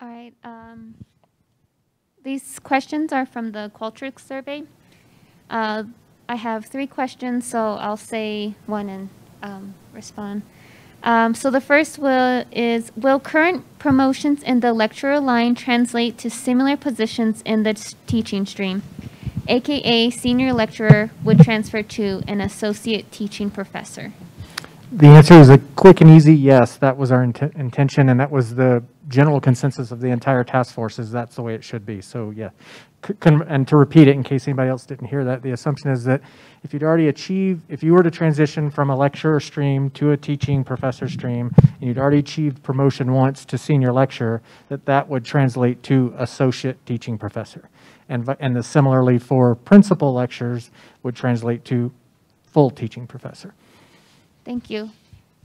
All right. Um, these questions are from the Qualtrics survey. Uh, I have three questions, so I'll say one and um, respond. Um, so the first will is will current promotions in the lecturer line translate to similar positions in the teaching stream? Aka senior lecturer, would transfer to an associate teaching professor? The answer is a quick and easy yes. That was our inten- intention, and that was the general consensus of the entire task force, is that's the way it should be. So, yeah. C- And to repeat it, in case anybody else didn't hear that, the assumption is that if you'd already achieved, if you were to transition from a lecturer stream to a teaching professor stream, and you'd already achieved promotion once to senior lecturer, that that would translate to associate teaching professor. And, and the similarly for principal lectures would translate to full teaching professor. Thank you.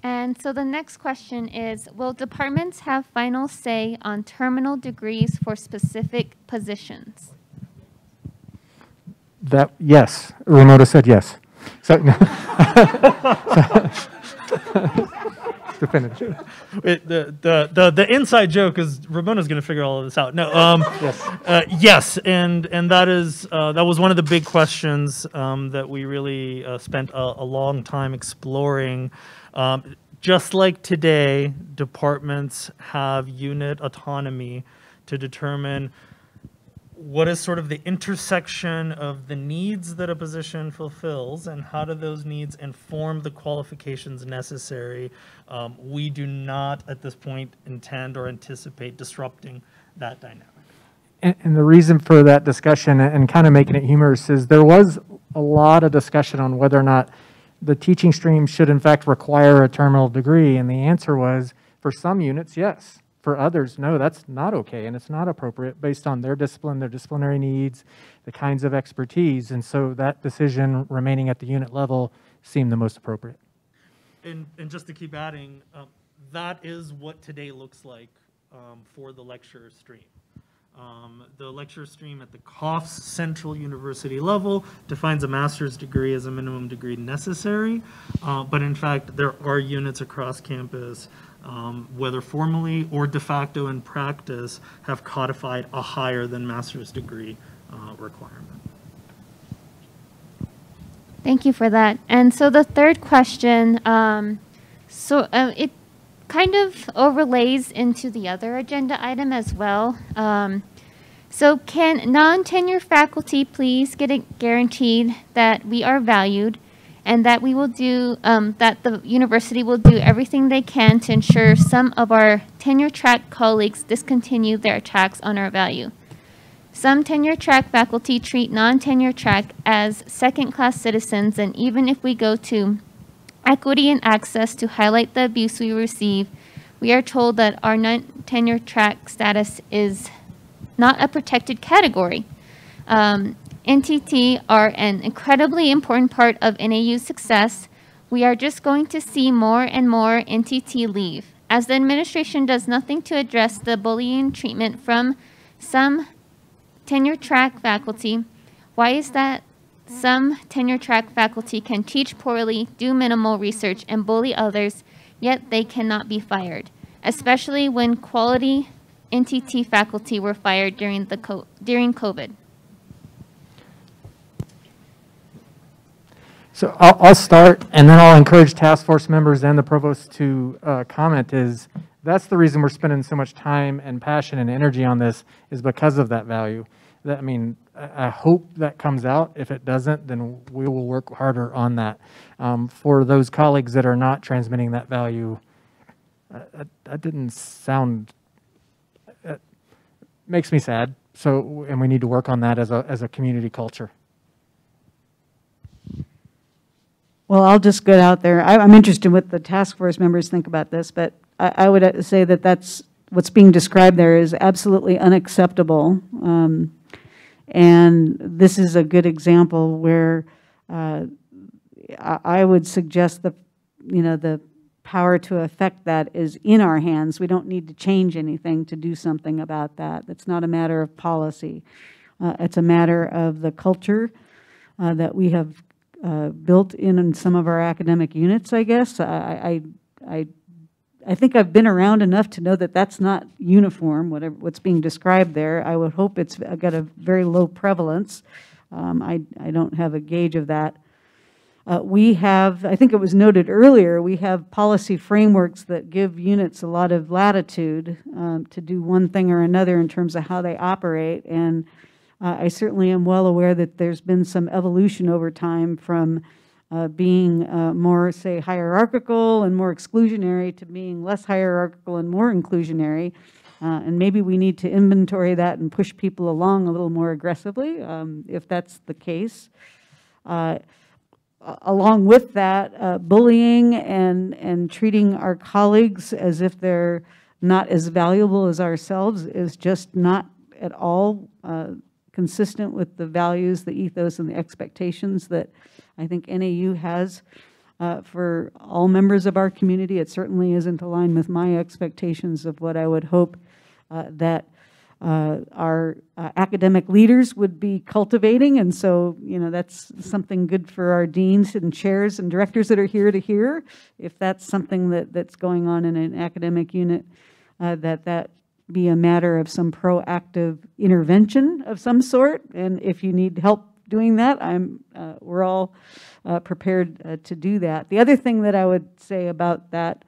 And so the next question is, will departments have final say on terminal degrees for specific positions? That, yes, Ramona said yes. So, (laughs) to finish. (laughs) Wait, the, the, the, the inside joke is Ramona's going to figure all of this out. No, um, yes, uh, yes, and and that is uh, that was one of the big questions um, that we really uh, spent a, a long time exploring. Um, just like today, departments have unit autonomy to determine what is sort of the intersection of the needs that a position fulfills and how do those needs inform the qualifications necessary. Um, we do not at this point intend or anticipate disrupting that dynamic. And, and the reason for that discussion and kind of making it humorous is there was a lot of discussion on whether or not the teaching stream should in fact require a terminal degree. And the answer was for some units, yes. For others, no, that's not okay and it's not appropriate based on their discipline, their disciplinary needs, the kinds of expertise. And so that decision remaining at the unit level seemed the most appropriate. And, and just to keep adding, um, that is what today looks like um, for the lecture stream. Um, the lecture stream at the COFs Central University level defines a master's degree as a minimum degree necessary, uh, but in fact, there are units across campus, um, whether formally or de facto in practice, have codified a higher than master's degree uh, requirement. Thank you for that. And so the third question, um, so uh, it kind of overlays into the other agenda item as well. Um, so can non-tenure faculty please get it guaranteed that we are valued and that we will do, um, that the university will do everything they can to ensure some of our tenure track colleagues discontinue their attacks on our value. Some tenure track faculty treat non-tenure track as second-class citizens, and even if we go to equity and access to highlight the abuse we receive, we are told that our non-tenure track status is not a protected category. Um, NTT are an incredibly important part of NAU's success. We are just going to see more and more NTT leave. As the administration does nothing to address the bullying treatment from some tenure track faculty, why is that some tenure track faculty can teach poorly, do minimal research, and bully others, yet they cannot be fired, especially when quality NTT faculty were fired during, the during COVID? So I'll, I'll start, and then I'll encourage task force members and the provost to uh, comment. Is that's the reason we're spending so much time and passion and energy on this is because of that value. That I mean, I, hope that comes out. If it doesn't, then we will work harder on that. Um, for those colleagues that are not transmitting that value, uh, that, that didn't sound. It makes me sad. So, and we need to work on that as a as a community culture. Well, I'll just get out there. I, I'm interested what the task force members think about this, but I, I would uh, say that that's, what's being described there is absolutely unacceptable. Um, And this is a good example where uh, I, I would suggest the, you know, the power to affect that is in our hands. We don't need to change anything to do something about that. It's not a matter of policy. Uh, It's a matter of the culture uh, that we have uh, built in in some of our academic units, I guess. I, I, I, I think I've been around enough to know that that's not uniform, whatever, what's being described there. I would hope it's got a very low prevalence. Um, I, I don't have a gauge of that. Uh, we have, I think it was noted earlier, we have policy frameworks that give units a lot of latitude um, to do one thing or another in terms of how they operate. And Uh, I certainly am well aware that there's been some evolution over time from uh, being uh, more, say, hierarchical and more exclusionary to being less hierarchical and more inclusionary. Uh, and maybe we need to inventory that and push people along a little more aggressively, um, if that's the case. Uh, along with that, uh, bullying and, and treating our colleagues as if they're not as valuable as ourselves is just not at all uh, consistent with the values, the ethos, and the expectations that I think NAU has uh, for all members of our community. It certainly isn't aligned with my expectations of what I would hope uh, that uh, our uh, academic leaders would be cultivating. And so, you know, that's something good for our deans and chairs and directors that are here to hear. If that's something that, that's going on in an academic unit, uh, that that be a matter of some proactive intervention of some sort. And if you need help doing that, I'm, uh, we're all uh, prepared uh, to do that. The other thing that I would say about that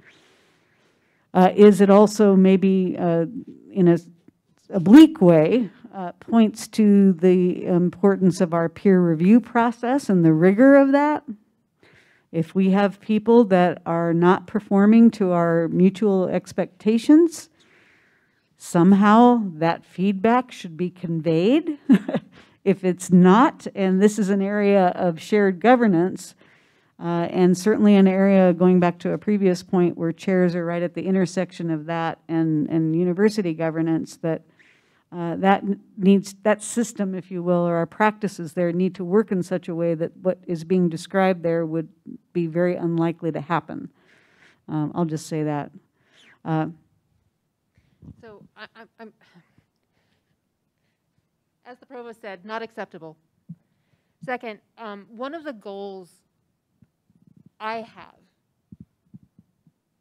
uh, is it also maybe uh, in a oblique way uh, points to the importance of our peer review process and the rigor of that. If we have people that are not performing to our mutual expectations, somehow that feedback should be conveyed. (laughs) if it's not, and this is an area of shared governance, uh, and certainly an area, going back to a previous point, where chairs are right at the intersection of that and, and university governance, that uh, that needs, that system, if you will, or our practices there need to work in such a way that what is being described there would be very unlikely to happen. Um, I'll just say that. Uh, So I, I'm- I'm, as the provost said, not acceptable. Second, um, one of the goals I have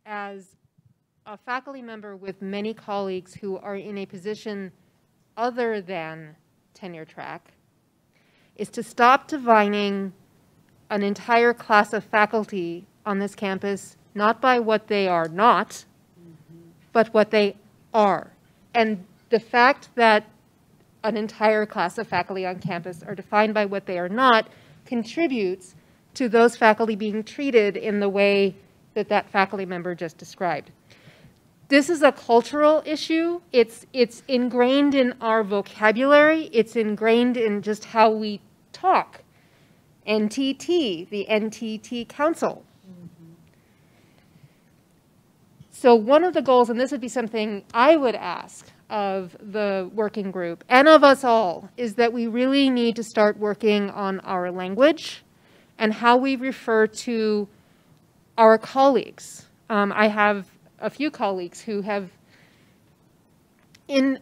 as a faculty member with many colleagues who are in a position other than tenure track is to stop divining an entire class of faculty on this campus not by what they are not, but what they are. And the fact that an entire class of faculty on campus are defined by what they are not contributes to those faculty being treated in the way that that faculty member just described. This is a cultural issue. It's, it's ingrained in our vocabulary. It's ingrained in just how we talk. NTT, the NTT Council. So one of the goals, and this would be something I would ask of the working group and of us all, is that we really need to start working on our language and how we refer to our colleagues. Um, I have a few colleagues who have, in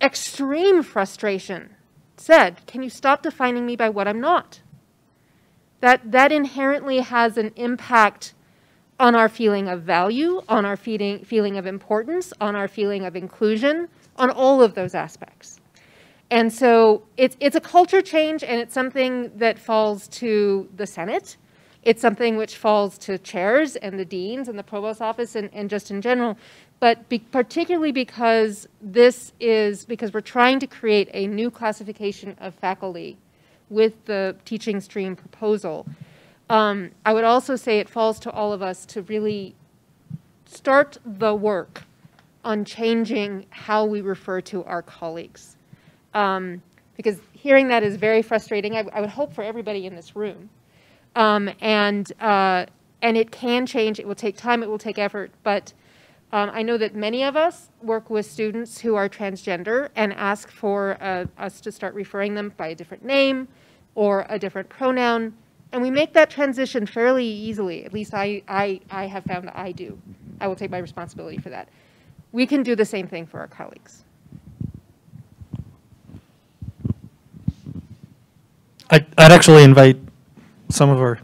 extreme frustration, said, Can you stop defining me by what I'm not? That, that inherently has an impact on our feeling of value, on our feeling, feeling of importance, on our feeling of inclusion, on all of those aspects. And so it's, it's a culture change, and it's something that falls to the Senate. It's something which falls to chairs and the deans and the provost office and, and just in general. But be, particularly because this is, because we're trying to create a new classification of faculty with the teaching stream proposal. Um, I would also say it falls to all of us to really start the work on changing how we refer to our colleagues. Um, because hearing that is very frustrating. I, I would hope for everybody in this room. Um, and, uh, and it can change. It will take time. It will take effort. But um, I know that many of us work with students who are transgender and ask for uh, us to start referring them by a different name or a different pronoun. And we make that transition fairly easily. At least I, I, I have found that I do. I will take my responsibility for that. We can do the same thing for our colleagues. I'd, I'd actually invite some of our,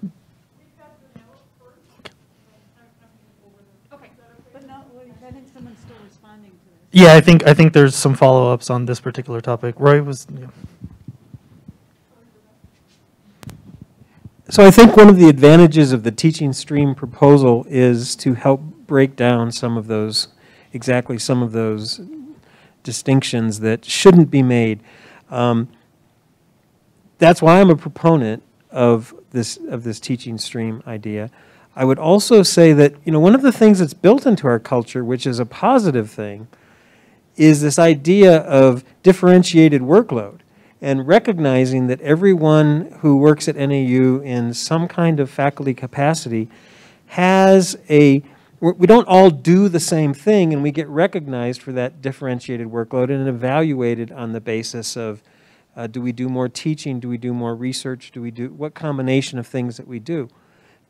yeah, I think, I think there's some follow-ups on this particular topic. Roy was, yeah. So I think one of the advantages of the teaching stream proposal is to help break down some of those, exactly some of those distinctions that shouldn't be made. Um, that's why I'm a proponent of this of this teaching stream idea. I would also say that you know one of the things that's built into our culture, which is a positive thing, is this idea of differentiated workload and recognizing that everyone who works at NAU in some kind of faculty capacity has a we don't all do the same thing and we get recognized for that differentiated workload and evaluated on the basis of uh, do we do more teaching? Do we do more research? Do we do what combination of things that we do?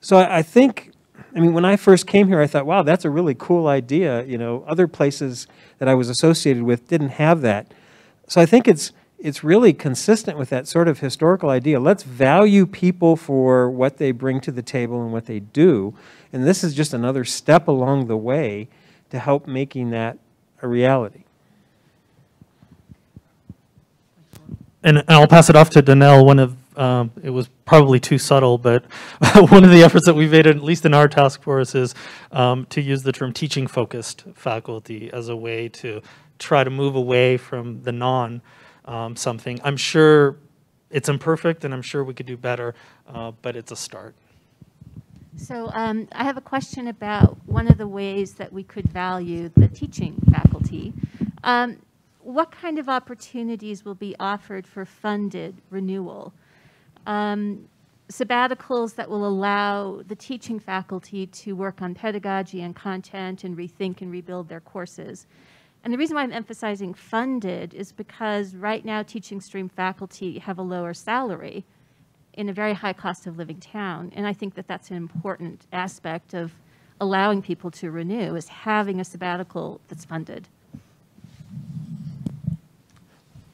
So I, I think i mean when i first came here i thought wow that's a really cool idea. You know other places that i was associated with didn't have that. So i think it's it's really consistent with that sort of historical idea. Let's value people for what they bring to the table and what they do. And this is just another step along the way to help making that a reality. And I'll pass it off to Danelle. One of um, it was probably too subtle, but (laughs) one of the efforts that we've made, at least in our task force, is um, to use the term teaching focused faculty as a way to try to move away from the non um, something. I'm sure it's imperfect and I'm sure we could do better, uh, but it's a start. So um, I have a question about one of the ways that we could value the teaching faculty. Um, what kind of opportunities will be offered for funded renewal? Um, sabbaticals that will allow the teaching faculty to work on pedagogy and content and rethink and rebuild their courses. And the reason why I'm emphasizing funded is because right now teaching stream faculty have a lower salary in a very high cost of living town. And I think that that's an important aspect of allowing people to renew is having a sabbatical that's funded.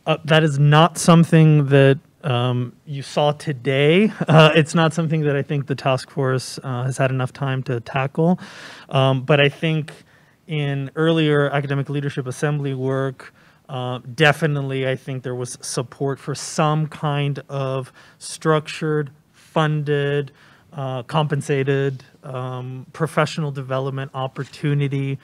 Uh, that is not something that um, you saw today. Uh, it's not something that I think the task force uh, has had enough time to tackle. Um, but I think in earlier academic leadership assembly work, uh, definitely I think there was support for some kind of structured, funded, uh, compensated um, professional development opportunity.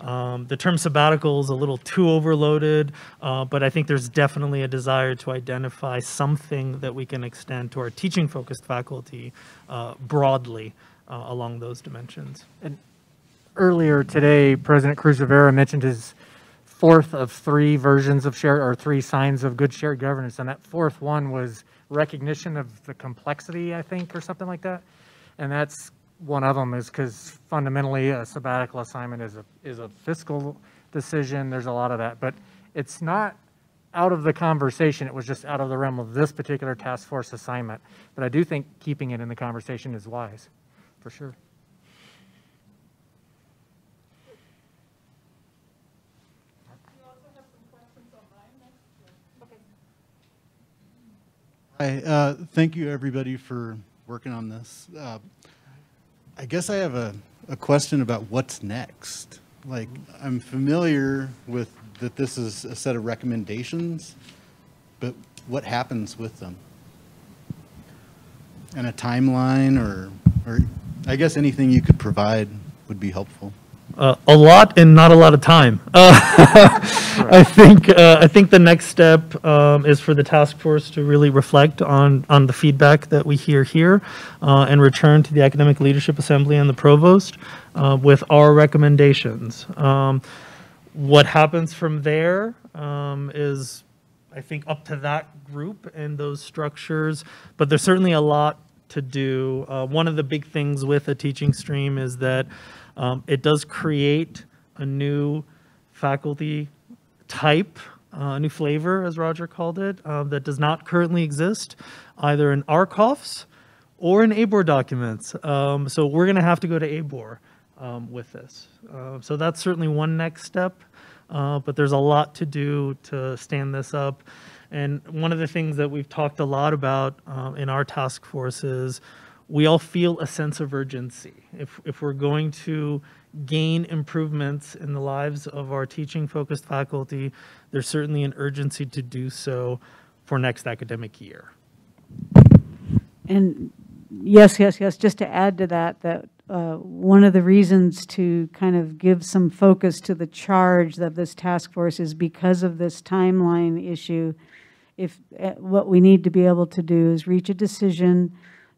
Um, the term sabbatical is a little too overloaded, uh, but I think there's definitely a desire to identify something that we can extend to our teaching focused faculty uh, broadly uh, along those dimensions. And earlier today, President Cruz Rivera mentioned his fourth of three versions of shared or three signs of good shared governance, and that fourth one was recognition of the complexity, I think, or something like that. And that's one of them is because fundamentally a sabbatical assignment is a is a fiscal decision. There's a lot of that, but it's not out of the conversation. It was just out of the realm of this particular task force assignment. But I do think keeping it in the conversation is wise, for sure. Hi, uh, thank you everybody for working on this. Uh, I guess I have a, a question about what's next. Like, I'm familiar with that this is a set of recommendations, but what happens with them? And a timeline or, or I guess anything you could provide would be helpful. Uh, a lot and not a lot of time. Uh, (laughs) I think uh, I think the next step um, is for the task force to really reflect on on the feedback that we hear here, uh, and return to the academic leadership assembly and the provost uh, with our recommendations. Um, what happens from there um, is, I think, up to that group and those structures. But there's certainly a lot to do. Uh, one of the big things with a teaching stream is that um, it does create a new faculty type, uh, a new flavor, as Roger called it, uh, that does not currently exist either in our COFs or in ABOR documents. Um, so we're going to have to go to ABOR um, with this. Uh, so that's certainly one next step, uh, but there's a lot to do to stand this up. And one of the things that we've talked a lot about uh, in our task force is we all feel a sense of urgency. If, if we're going to gain improvements in the lives of our teaching focused faculty, there's certainly an urgency to do so for next academic year. And yes, yes, yes, just to add to that, that uh, one of the reasons to kind of give some focus to the charge of this task force is because of this timeline issue if, uh, what we need to be able to do is reach a decision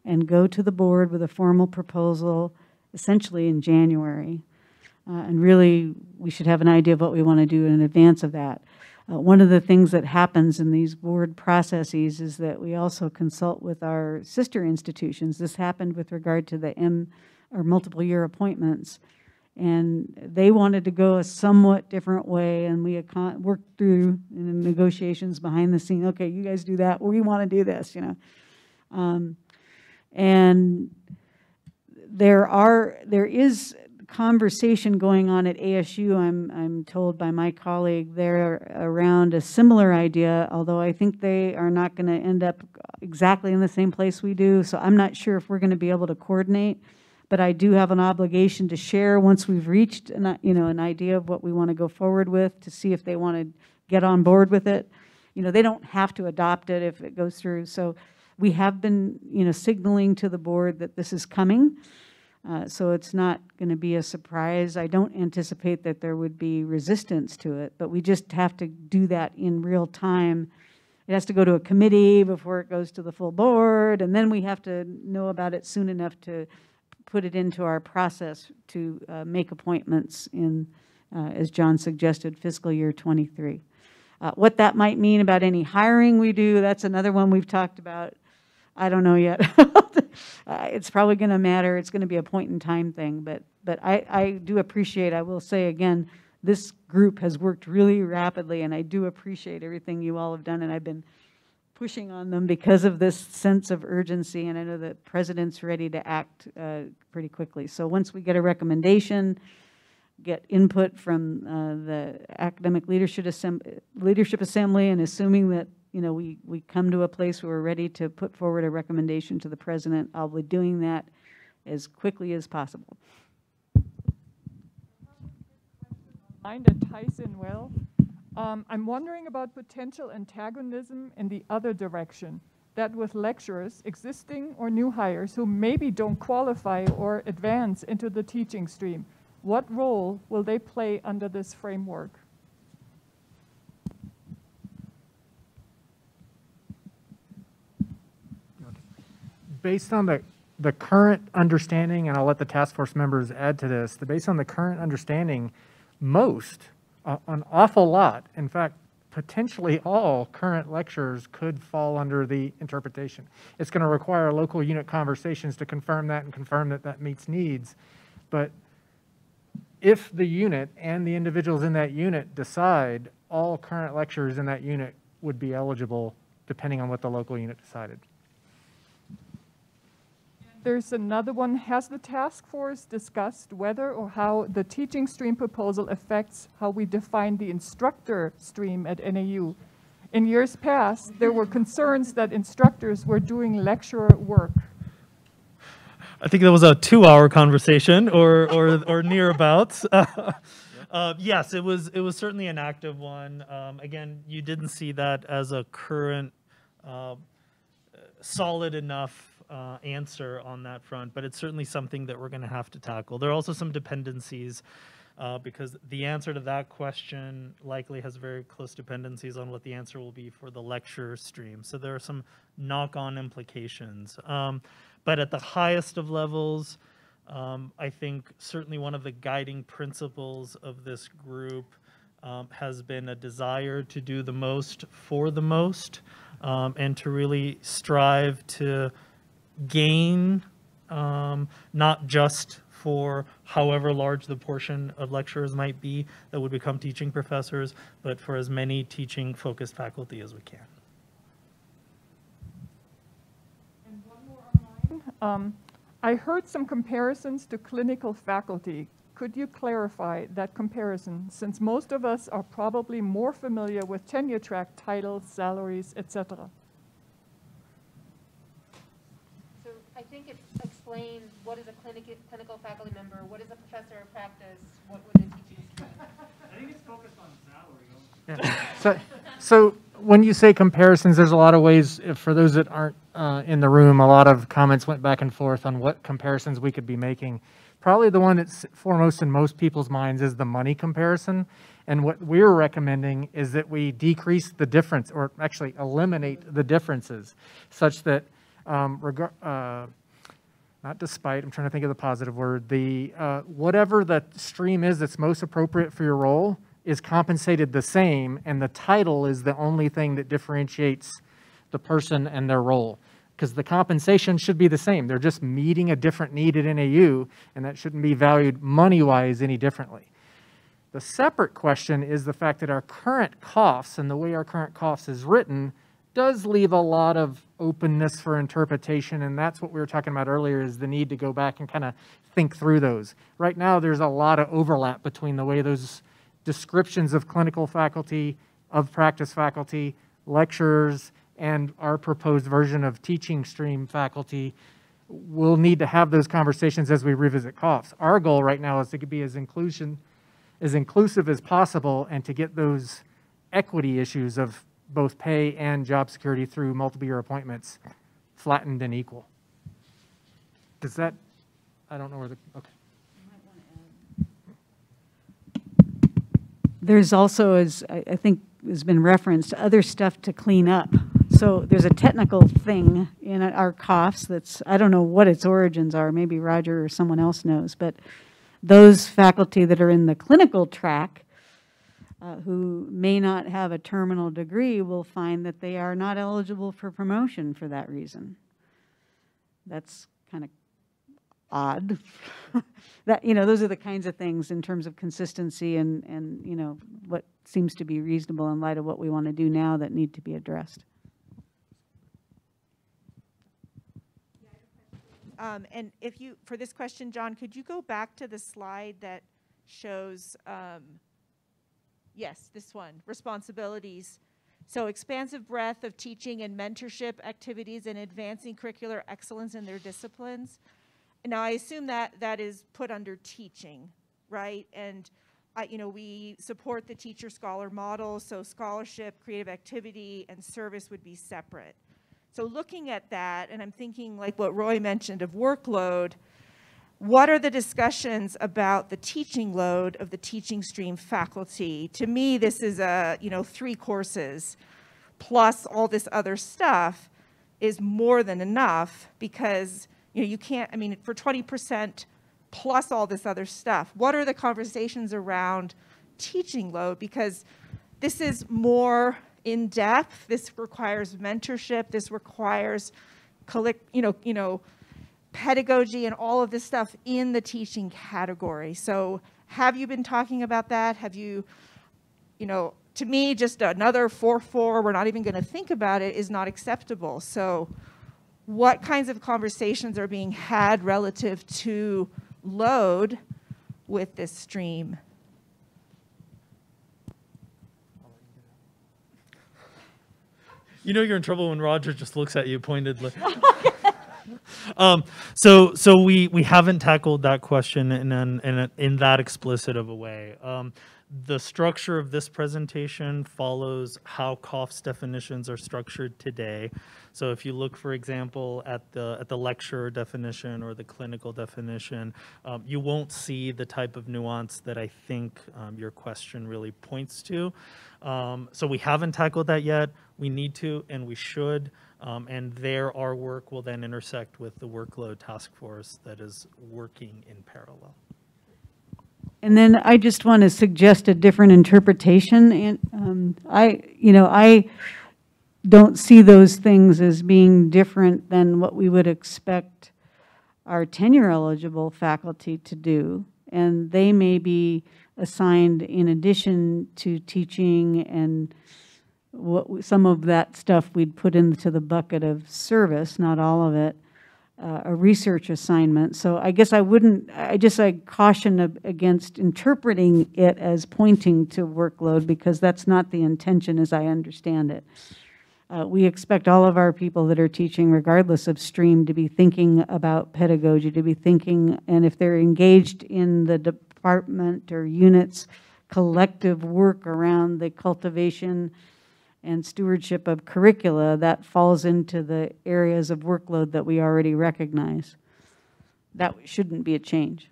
and go to the board with a formal proposal essentially in January. Uh, And really, we should have an idea of what we want to do in advance of that. Uh, One of the things that happens in these board processes is that we also consult with our sister institutions. This happened with regard to the M, or multiple year appointments. And they wanted to go a somewhat different way, and we worked through in negotiations behind the scene, okay, you guys do that, we want to do this, you know. Um, And there are, there is conversation going on at ASU, I'm, I'm told by my colleague there around a similar idea, although I think they are not going to end up exactly in the same place we do. So I'm not sure if we're going to be able to coordinate, but I do have an obligation to share once we've reached, an, you know, an idea of what we want to go forward with, to see if they want to get on board with it. You know, they don't have to adopt it if it goes through. So we have been, you know, signaling to the board that this is coming. Uh, So it's not going to be a surprise. I don't anticipate that there would be resistance to it, but we just have to do that in real time. It has to go to a committee before it goes to the full board, and then we have to know about it soon enough to put it into our process to uh, make appointments in, uh, as John suggested, fiscal year '23. What that might mean about any hiring we do, that's another one we've talked about. I don't know yet. (laughs) Uh, It's probably going to matter, it's going to be a point-in-time thing, but, but I, I do appreciate, I will say again, this group has worked really rapidly, and I do appreciate everything you all have done, and I've been pushing on them because of this sense of urgency, and I know the president's ready to act uh, pretty quickly. So once we get a recommendation, get input from uh, the Academic Leadership Assemb- Leadership Assembly, and assuming that, you know, we, we come to a place where we're ready to put forward a recommendation to the president, I'll be doing that as quickly as possible. Ties in well. Um, I'm wondering about potential antagonism in the other direction. That with lecturers, existing or new hires, who maybe don't qualify or advance into the teaching stream, what role will they play under this framework? Based on the, the current understanding, and I'll let the task force members add to this, the, based on the current understanding, most, a- an awful lot, in fact, potentially all current lecturers could fall under the interpretation. It's going to require local unit conversations to confirm that and confirm that that meets needs. But if the unit and the individuals in that unit decide, all current lecturers in that unit would be eligible, depending on what the local unit decided. There's another one. Has the task force discussed whether or how the teaching stream proposal affects how we define the instructor stream at NAU? In years past, there were concerns that instructors were doing lecturer work. I think that was a two-hour conversation, or or or near about. (laughs) Uh, yes, it was. It was certainly an active one. Um, again, you didn't see that as a current, uh, solid enough uh, answer on that front, but it's certainly something that we're going to have to tackle. There are also some dependencies. Uh, because the answer to that question likely has very close dependencies on what the answer will be for the lecture stream. So there are some knock-on implications. Um, but at the highest of levels, um, I think certainly one of the guiding principles of this group um, has been a desire to do the most for the most um, and to really strive to gain um, not just for however large the portion of lecturers might be that would become teaching professors, but for as many teaching focused faculty as we can. Um, I heard some comparisons to clinical faculty. Could you clarify that comparison, since most of us are probably more familiar with tenure track titles, salaries, etc.? So I think it explains what is a clinic, clinical faculty member, what is a professor of practice, what would a teaching (laughs) I think it's focused on salary. So, so when you say comparisons, there's a lot of ways, if- for those that aren't uh, in the room, a lot of comments went back and forth on what comparisons we could be making. probably the one that's foremost in most people's minds is the money comparison. And what we're recommending is that we decrease the difference, or actually eliminate the differences, such that, um, uh, not despite, I'm trying to think of the positive word, the, uh, whatever the stream is that's most appropriate for your role is compensated the same, and the title is the only thing that differentiates the person and their role. Because the compensation should be the same. They're just meeting a different need at NAU, and that shouldn't be valued money-wise any differently. The separate question is the fact that our current COFs and the way our current COFs is written does leave a lot of openness for interpretation, and that's what we were talking about earlier is the need to go back and kind of think through those. Right now, there's a lot of overlap between the way those descriptions of clinical faculty, of practice faculty, lecturers, and our proposed version of teaching stream faculty. We'll need to have those conversations as we revisit COFs. Our goal right now is to be as inclusion, as inclusive as possible and to get those equity issues of both pay and job security through multiple year appointments flattened and equal. Does that, I don't know where the, okay. There's also, as I think has been referenced, other stuff to clean up. So there's a technical thing in our COFs that's, I don't know what its origins are, maybe Roger or someone else knows, but those faculty that are in the clinical track uh, who may not have a terminal degree will find that they are not eligible for promotion for that reason. That's kind of odd. (laughs) that, you know, those are the kinds of things in terms of consistency and, and, you know, what seems to be reasonable in light of what we want to do now that need to be addressed. Um, and if you, for this question, John, could you go back to the slide that shows, um, yes, this one, responsibilities. So expansive breadth of teaching and mentorship activities and advancing curricular excellence in their disciplines. Now, I assume that that is put under teaching, right? And, I, you know, we support the teacher scholar model, so scholarship, creative activity, and service would be separate. So looking at that, and I'm thinking like what Roy mentioned of workload, what are the discussions about the teaching load of the teaching stream faculty? To me, this is a, you know, three courses plus all this other stuff is more than enough because, you know, you can't, I mean, for 20% plus all this other stuff, what are the conversations around teaching load? Because this is more in depth. This requires mentorship. This requires, collect, you know, you know, pedagogy and all of this stuff in the teaching category. So, have you been talking about that? Have you, you know, to me, just another four four. We're not even going to think about it is not acceptable. So, what kinds of conversations are being had relative to load with this stream? You know you're in trouble when Roger just looks at you pointedly. (laughs) um, so so we we haven't tackled that question in an, in, a, in that explicit of a way. Um, the structure of this presentation follows how COF's definitions are structured today. So if you look, for example, at the at the lecturer definition or the clinical definition, um, you won't see the type of nuance that I think um, your question really points to. Um, so we haven't tackled that yet. We need to, and we should. Um, and there, our work will then intersect with the workload task force that is working in parallel. And then I just want to suggest a different interpretation. And um, I, you know, I don't see those things as being different than what we would expect our tenure eligible faculty to do. And they may be assigned in addition to teaching and what some of that stuff we'd put into the bucket of service, not all of it uh, a research assignment. So I guess I wouldn't, I just I caution against interpreting it as pointing to workload because that's not the intention as I understand it. Uh, we expect all of our people that are teaching, regardless of stream, to be thinking about pedagogy, to be thinking, and if they're engaged in the department or units, collective work around the cultivation and stewardship of curricula, that falls into the areas of workload that we already recognize. That shouldn't be a change.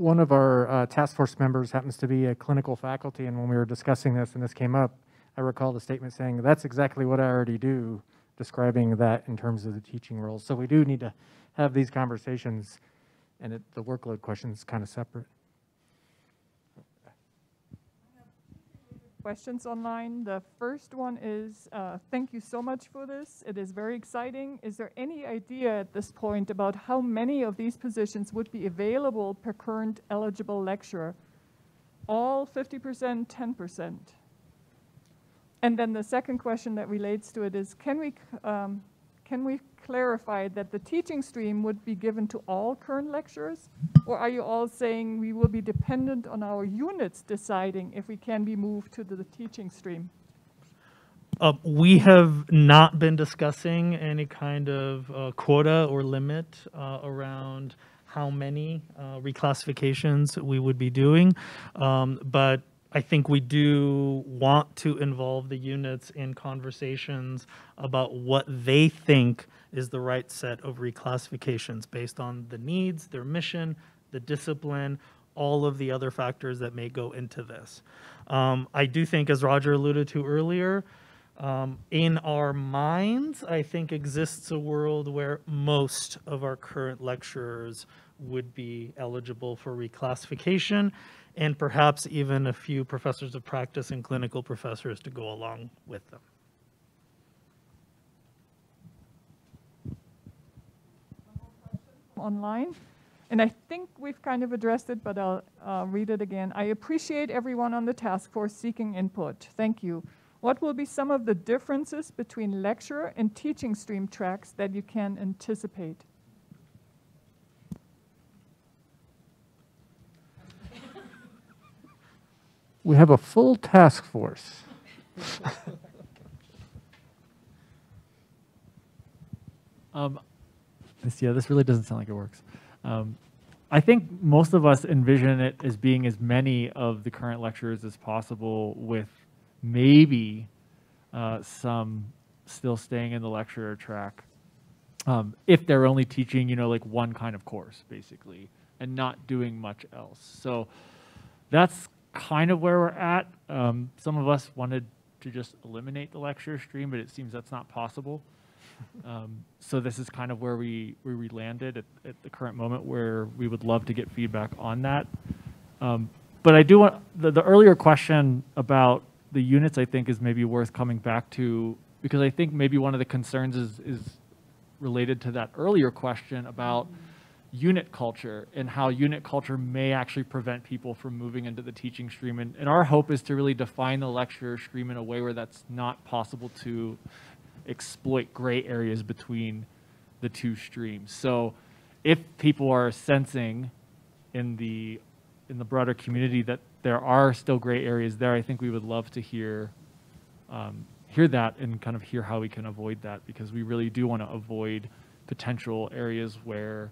one of our uh, task force members happens to be a clinical faculty, and when we were discussing this and this came up, I recall the statement saying, that's exactly what I already do, describing that in terms of the teaching roles. So we do need to have these conversations, and it, the workload question is kind of separate. Questions online. The first one is, uh, thank you so much for this. It is very exciting. Is there any idea at this point about how many of these positions would be available per current eligible lecturer? All 50%, 10%? And then the second question that relates to it is, can we, um, can we clarify that the teaching stream would be given to all current lecturers? Or are you all saying we will be dependent on our units deciding if we can be moved to the, the teaching stream? Uh, we have not been discussing any kind of uh, quota or limit uh, around how many uh, reclassifications we would be doing, um, but I think we do want to involve the units in conversations about what they think is the right set of reclassifications based on the needs, their mission, the discipline, all of the other factors that may go into this. Um, I do think, as Roger alluded to earlier, um, in our minds, I think exists a world where most of our current lecturers would be eligible for reclassification, and perhaps even a few professors of practice and clinical professors to go along with them. Online. And I think we've kind of addressed it, but I'll uh, read it again. I appreciate everyone on the task force seeking input. Thank you. What will be some of the differences between lecturer and teaching stream tracks that you can anticipate? We have a full task force. (laughs) um, this, yeah, this really doesn't sound like it works. Um, I think most of us envision it as being as many of the current lecturers as possible, with maybe uh, some still staying in the lecturer track. Um, if they're only teaching, you know, like one kind of course, basically, and not doing much else. So that's kind of where we're at. Um, some of us wanted to just eliminate the lecture stream, but it seems that's not possible. Um, so this is kind of where we, where we landed at, at, the current moment where we would love to get feedback on that. Um, but I do want, the, the earlier question about the units I think is maybe worth coming back to because I think maybe one of the concerns is, is related to that earlier question about unit culture and how unit culture may actually prevent people from moving into the teaching stream. And, and our hope is to really define the lecture stream in a way where that's not possible to exploit gray areas between the two streams. So if people are sensing in the in the broader community that there are still gray areas there, I think we would love to hear um, hear that and kind of hear how we can avoid that because we really do want to avoid potential areas where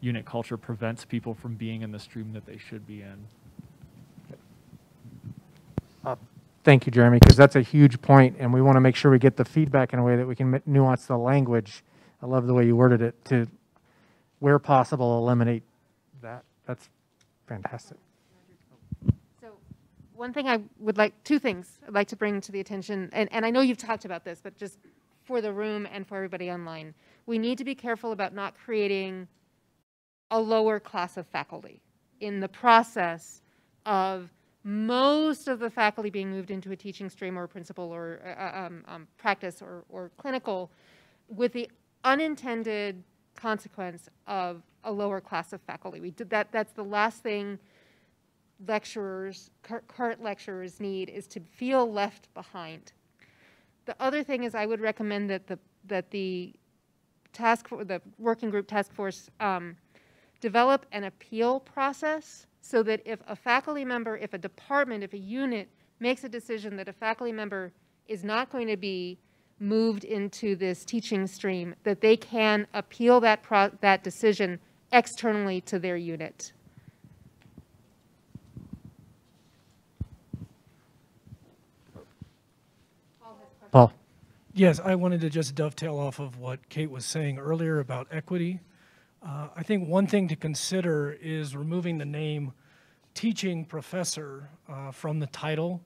unit culture prevents people from being in the stream that they should be in. Uh, thank you, Jeremy, because that's a huge point, and we want to make sure we get the feedback in a way that we can nuance the language. I love the way you worded it to, where possible, eliminate that. That's fantastic. So one thing I would like, two things I'd like to bring to the attention, and, and I know you've talked about this, but just for the room and for everybody online, we need to be careful about not creating a lower class of faculty in the process of most of the faculty being moved into a teaching stream or principal or uh, um, um, practice or, or clinical with the unintended consequence of a lower class of faculty. We did that. That's the last thing lecturers, current lecturers need is to feel left behind. The other thing is I would recommend that the, that the task, for the working group task force um, develop an appeal process so that if a faculty member, if a department, if a unit makes a decision that a faculty member is not going to be moved into this teaching stream, that they can appeal that, that decision externally to their unit. Paul. Yes, I wanted to just dovetail off of what Kate was saying earlier about equity. Uh, I think one thing to consider is removing the name teaching professor uh, from the title,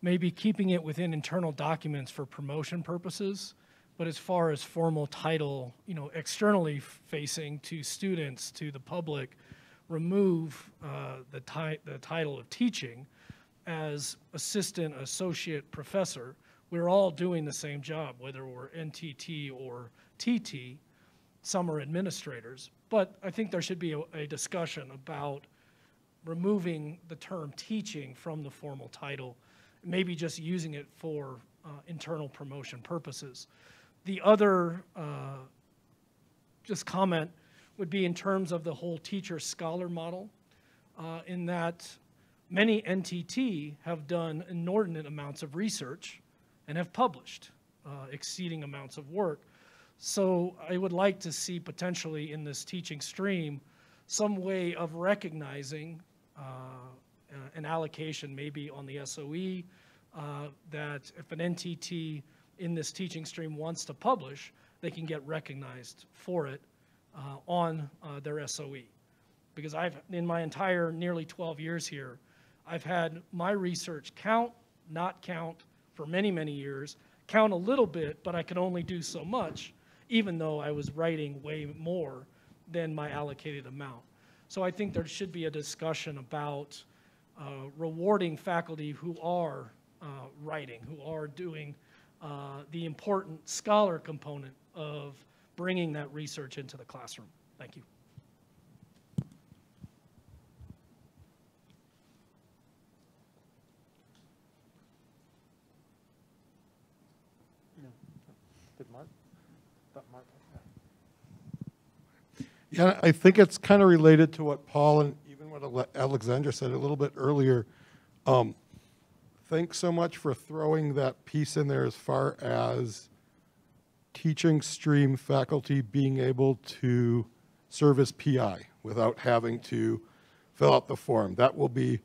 maybe keeping it within internal documents for promotion purposes, but as far as formal title, you know, externally facing to students, to the public, remove uh, the, ti- the title of teaching as assistant associate professor. We're all doing the same job, whether we're NTT or TT. Some are administrators, but I think there should be a, a discussion about removing the term teaching from the formal title, maybe just using it for uh, internal promotion purposes. The other uh, just comment would be in terms of the whole teacher scholar model, uh, in that many NTT have done inordinate amounts of research and have published uh, exceeding amounts of work. So I would like to see potentially in this teaching stream some way of recognizing uh, an allocation maybe on the SOE uh, that if an NTT in this teaching stream wants to publish, they can get recognized for it uh, on uh, their SOE. Because I've, in my entire nearly 12 years here, I've had my research count, not count for many, many years, count a little bit, but I could only do so much, even though I was writing way more than my allocated amount. So I think there should be a discussion about uh, rewarding faculty who are uh, writing, who are doing uh, the important scholar component of bringing that research into the classroom. Thank you. Yeah, I think it's kind of related to what Paul and even what Alexandra said a little bit earlier. Um, thanks so much for throwing that piece in there as far as teaching stream faculty being able to serve as PI without having to fill out the form. That will be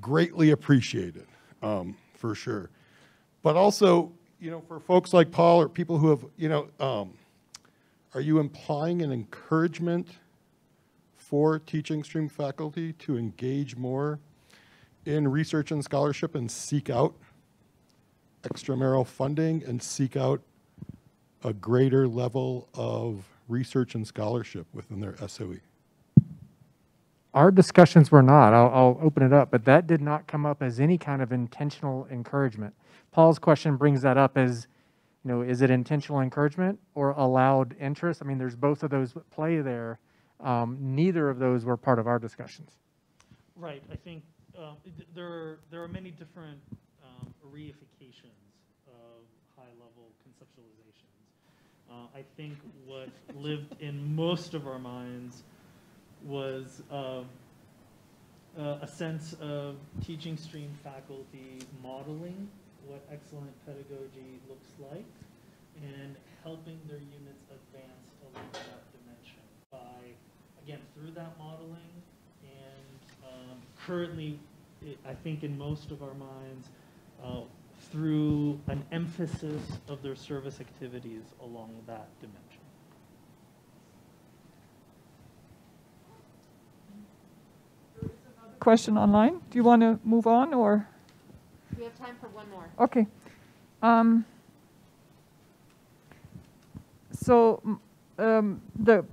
greatly appreciated, um, for sure. But also, you know, for folks like Paul or people who have, you know, um, are you implying an encouragement for teaching stream faculty to engage more in research and scholarship and seek out extramural funding and seek out a greater level of research and scholarship within their? SOE? Our discussions were not, I'll, I'll open it up, but that did not come up as any kind of intentional encouragement. Paul's question brings that up as, you know, is it intentional encouragement or allowed interest? I mean, there's both of those play there. Um, neither of those were part of our discussions. Right, I think um, th- there are, there are many different um, reifications of high-level conceptualizations. Uh, I think what (laughs) lived in most of our minds was uh, uh, a sense of teaching stream faculty modeling what excellent pedagogy looks like and helping their units advance along that dimension by, again, through that modeling and um, currently, it, I think in most of our minds, uh, through an emphasis of their service activities along that dimension. Question online. Do you want to move on or? We have time for one more. Okay. Um, so um, the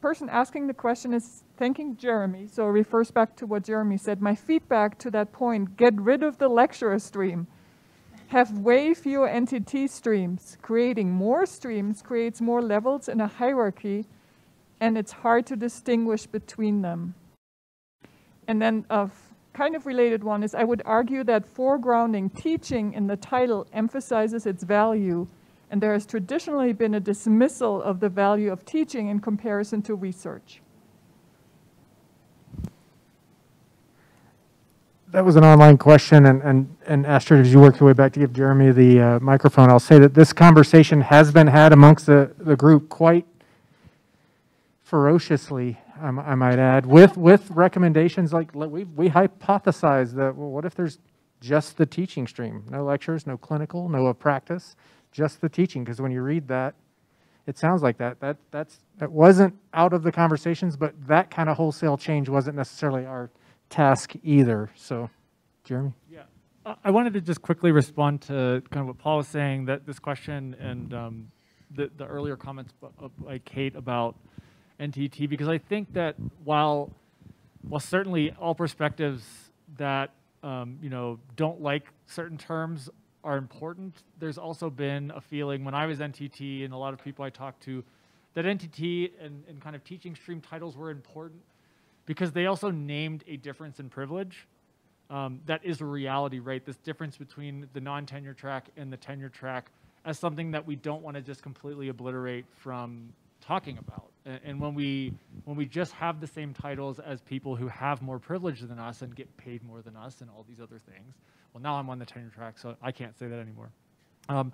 person asking the question is thanking Jeremy, so it refers back to what Jeremy said. My feedback to that point get rid of the lecturer stream. Have way fewer NTT streams. Creating more streams creates more levels in a hierarchy, and it's hard to distinguish between them. And then a f- kind of related one is I would argue that foregrounding teaching in the title emphasizes its value, and there has traditionally been a dismissal of the value of teaching in comparison to research. That was an online question, and, and, and Astrid, as you work your way back to give Jeremy the uh, microphone, I'll say that this conversation has been had amongst the, the group quite ferociously, I, I might add, with, with recommendations like, we, we hypothesized that, well, what if there's just the teaching stream? No lectures, no clinical, no uh, practice, just the teaching, because when you read that, it sounds like that. That that's that wasn't out of the conversations, but that kind of wholesale change wasn't necessarily our task either. So, Jeremy. Yeah, I- wanted to just quickly respond to kind of what Paul was saying, that this question and um, the, the earlier comments by Kate about NTT, because I think that while, while certainly all perspectives that, um, you know, don't like certain terms are important, there's also been a feeling when I was NTT and a lot of people I talked to, that NTT and, and kind of teaching stream titles were important because they also named a difference in privilege um, that is a reality, right? This difference between the non-tenure track and the tenure track as something that we don't want to just completely obliterate from talking about. And, when we when we just have the same titles as people who have more privilege than us and get paid more than us and all these other things, well, now I'm on the tenure track, so I can't say that anymore. Um,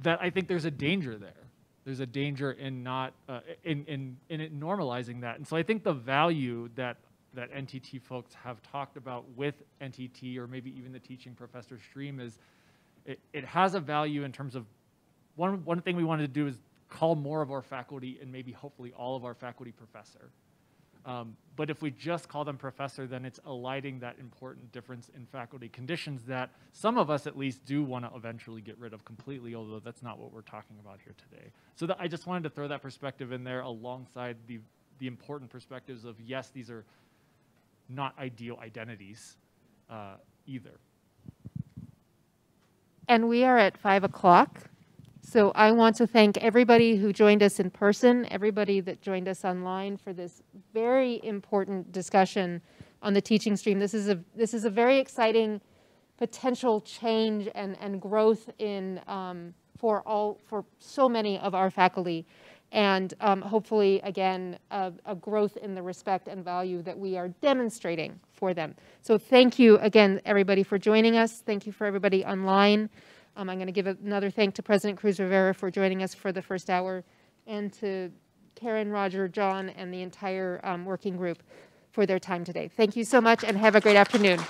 that I think there's a danger there. There's a danger in not uh, in, in in it normalizing that, and so I think the value that that NTT folks have talked about with NTT or maybe even the teaching professor stream is it, it has a value in terms of one one thing we wanted to do is call more of our faculty and maybe hopefully all of our faculty professor. Um, but if we just call them professor, then it's alighting that important difference in faculty conditions that some of us at least do want to eventually get rid of completely, although that's not what we're talking about here today. So I just wanted to throw that perspective in there alongside the, the important perspectives of yes, these are not ideal identities uh, either. And we are at 5 o'clock. So I want to thank everybody who joined us in person, everybody that joined us online for this very important discussion on the teaching stream. This is a, this is a very exciting potential change and, and growth in, um, for all, for so many of our faculty. And um, hopefully, again, a, a growth in the respect and value that we are demonstrating for them. So thank you again, everybody, for joining us. Thank you for everybody online. Um, I'm going to give another thank to President Cruz Rivera for joining us for the first hour, and to Karen, Roger, John, and the entire um, working group for their time today. Thank you so much, and have a great afternoon.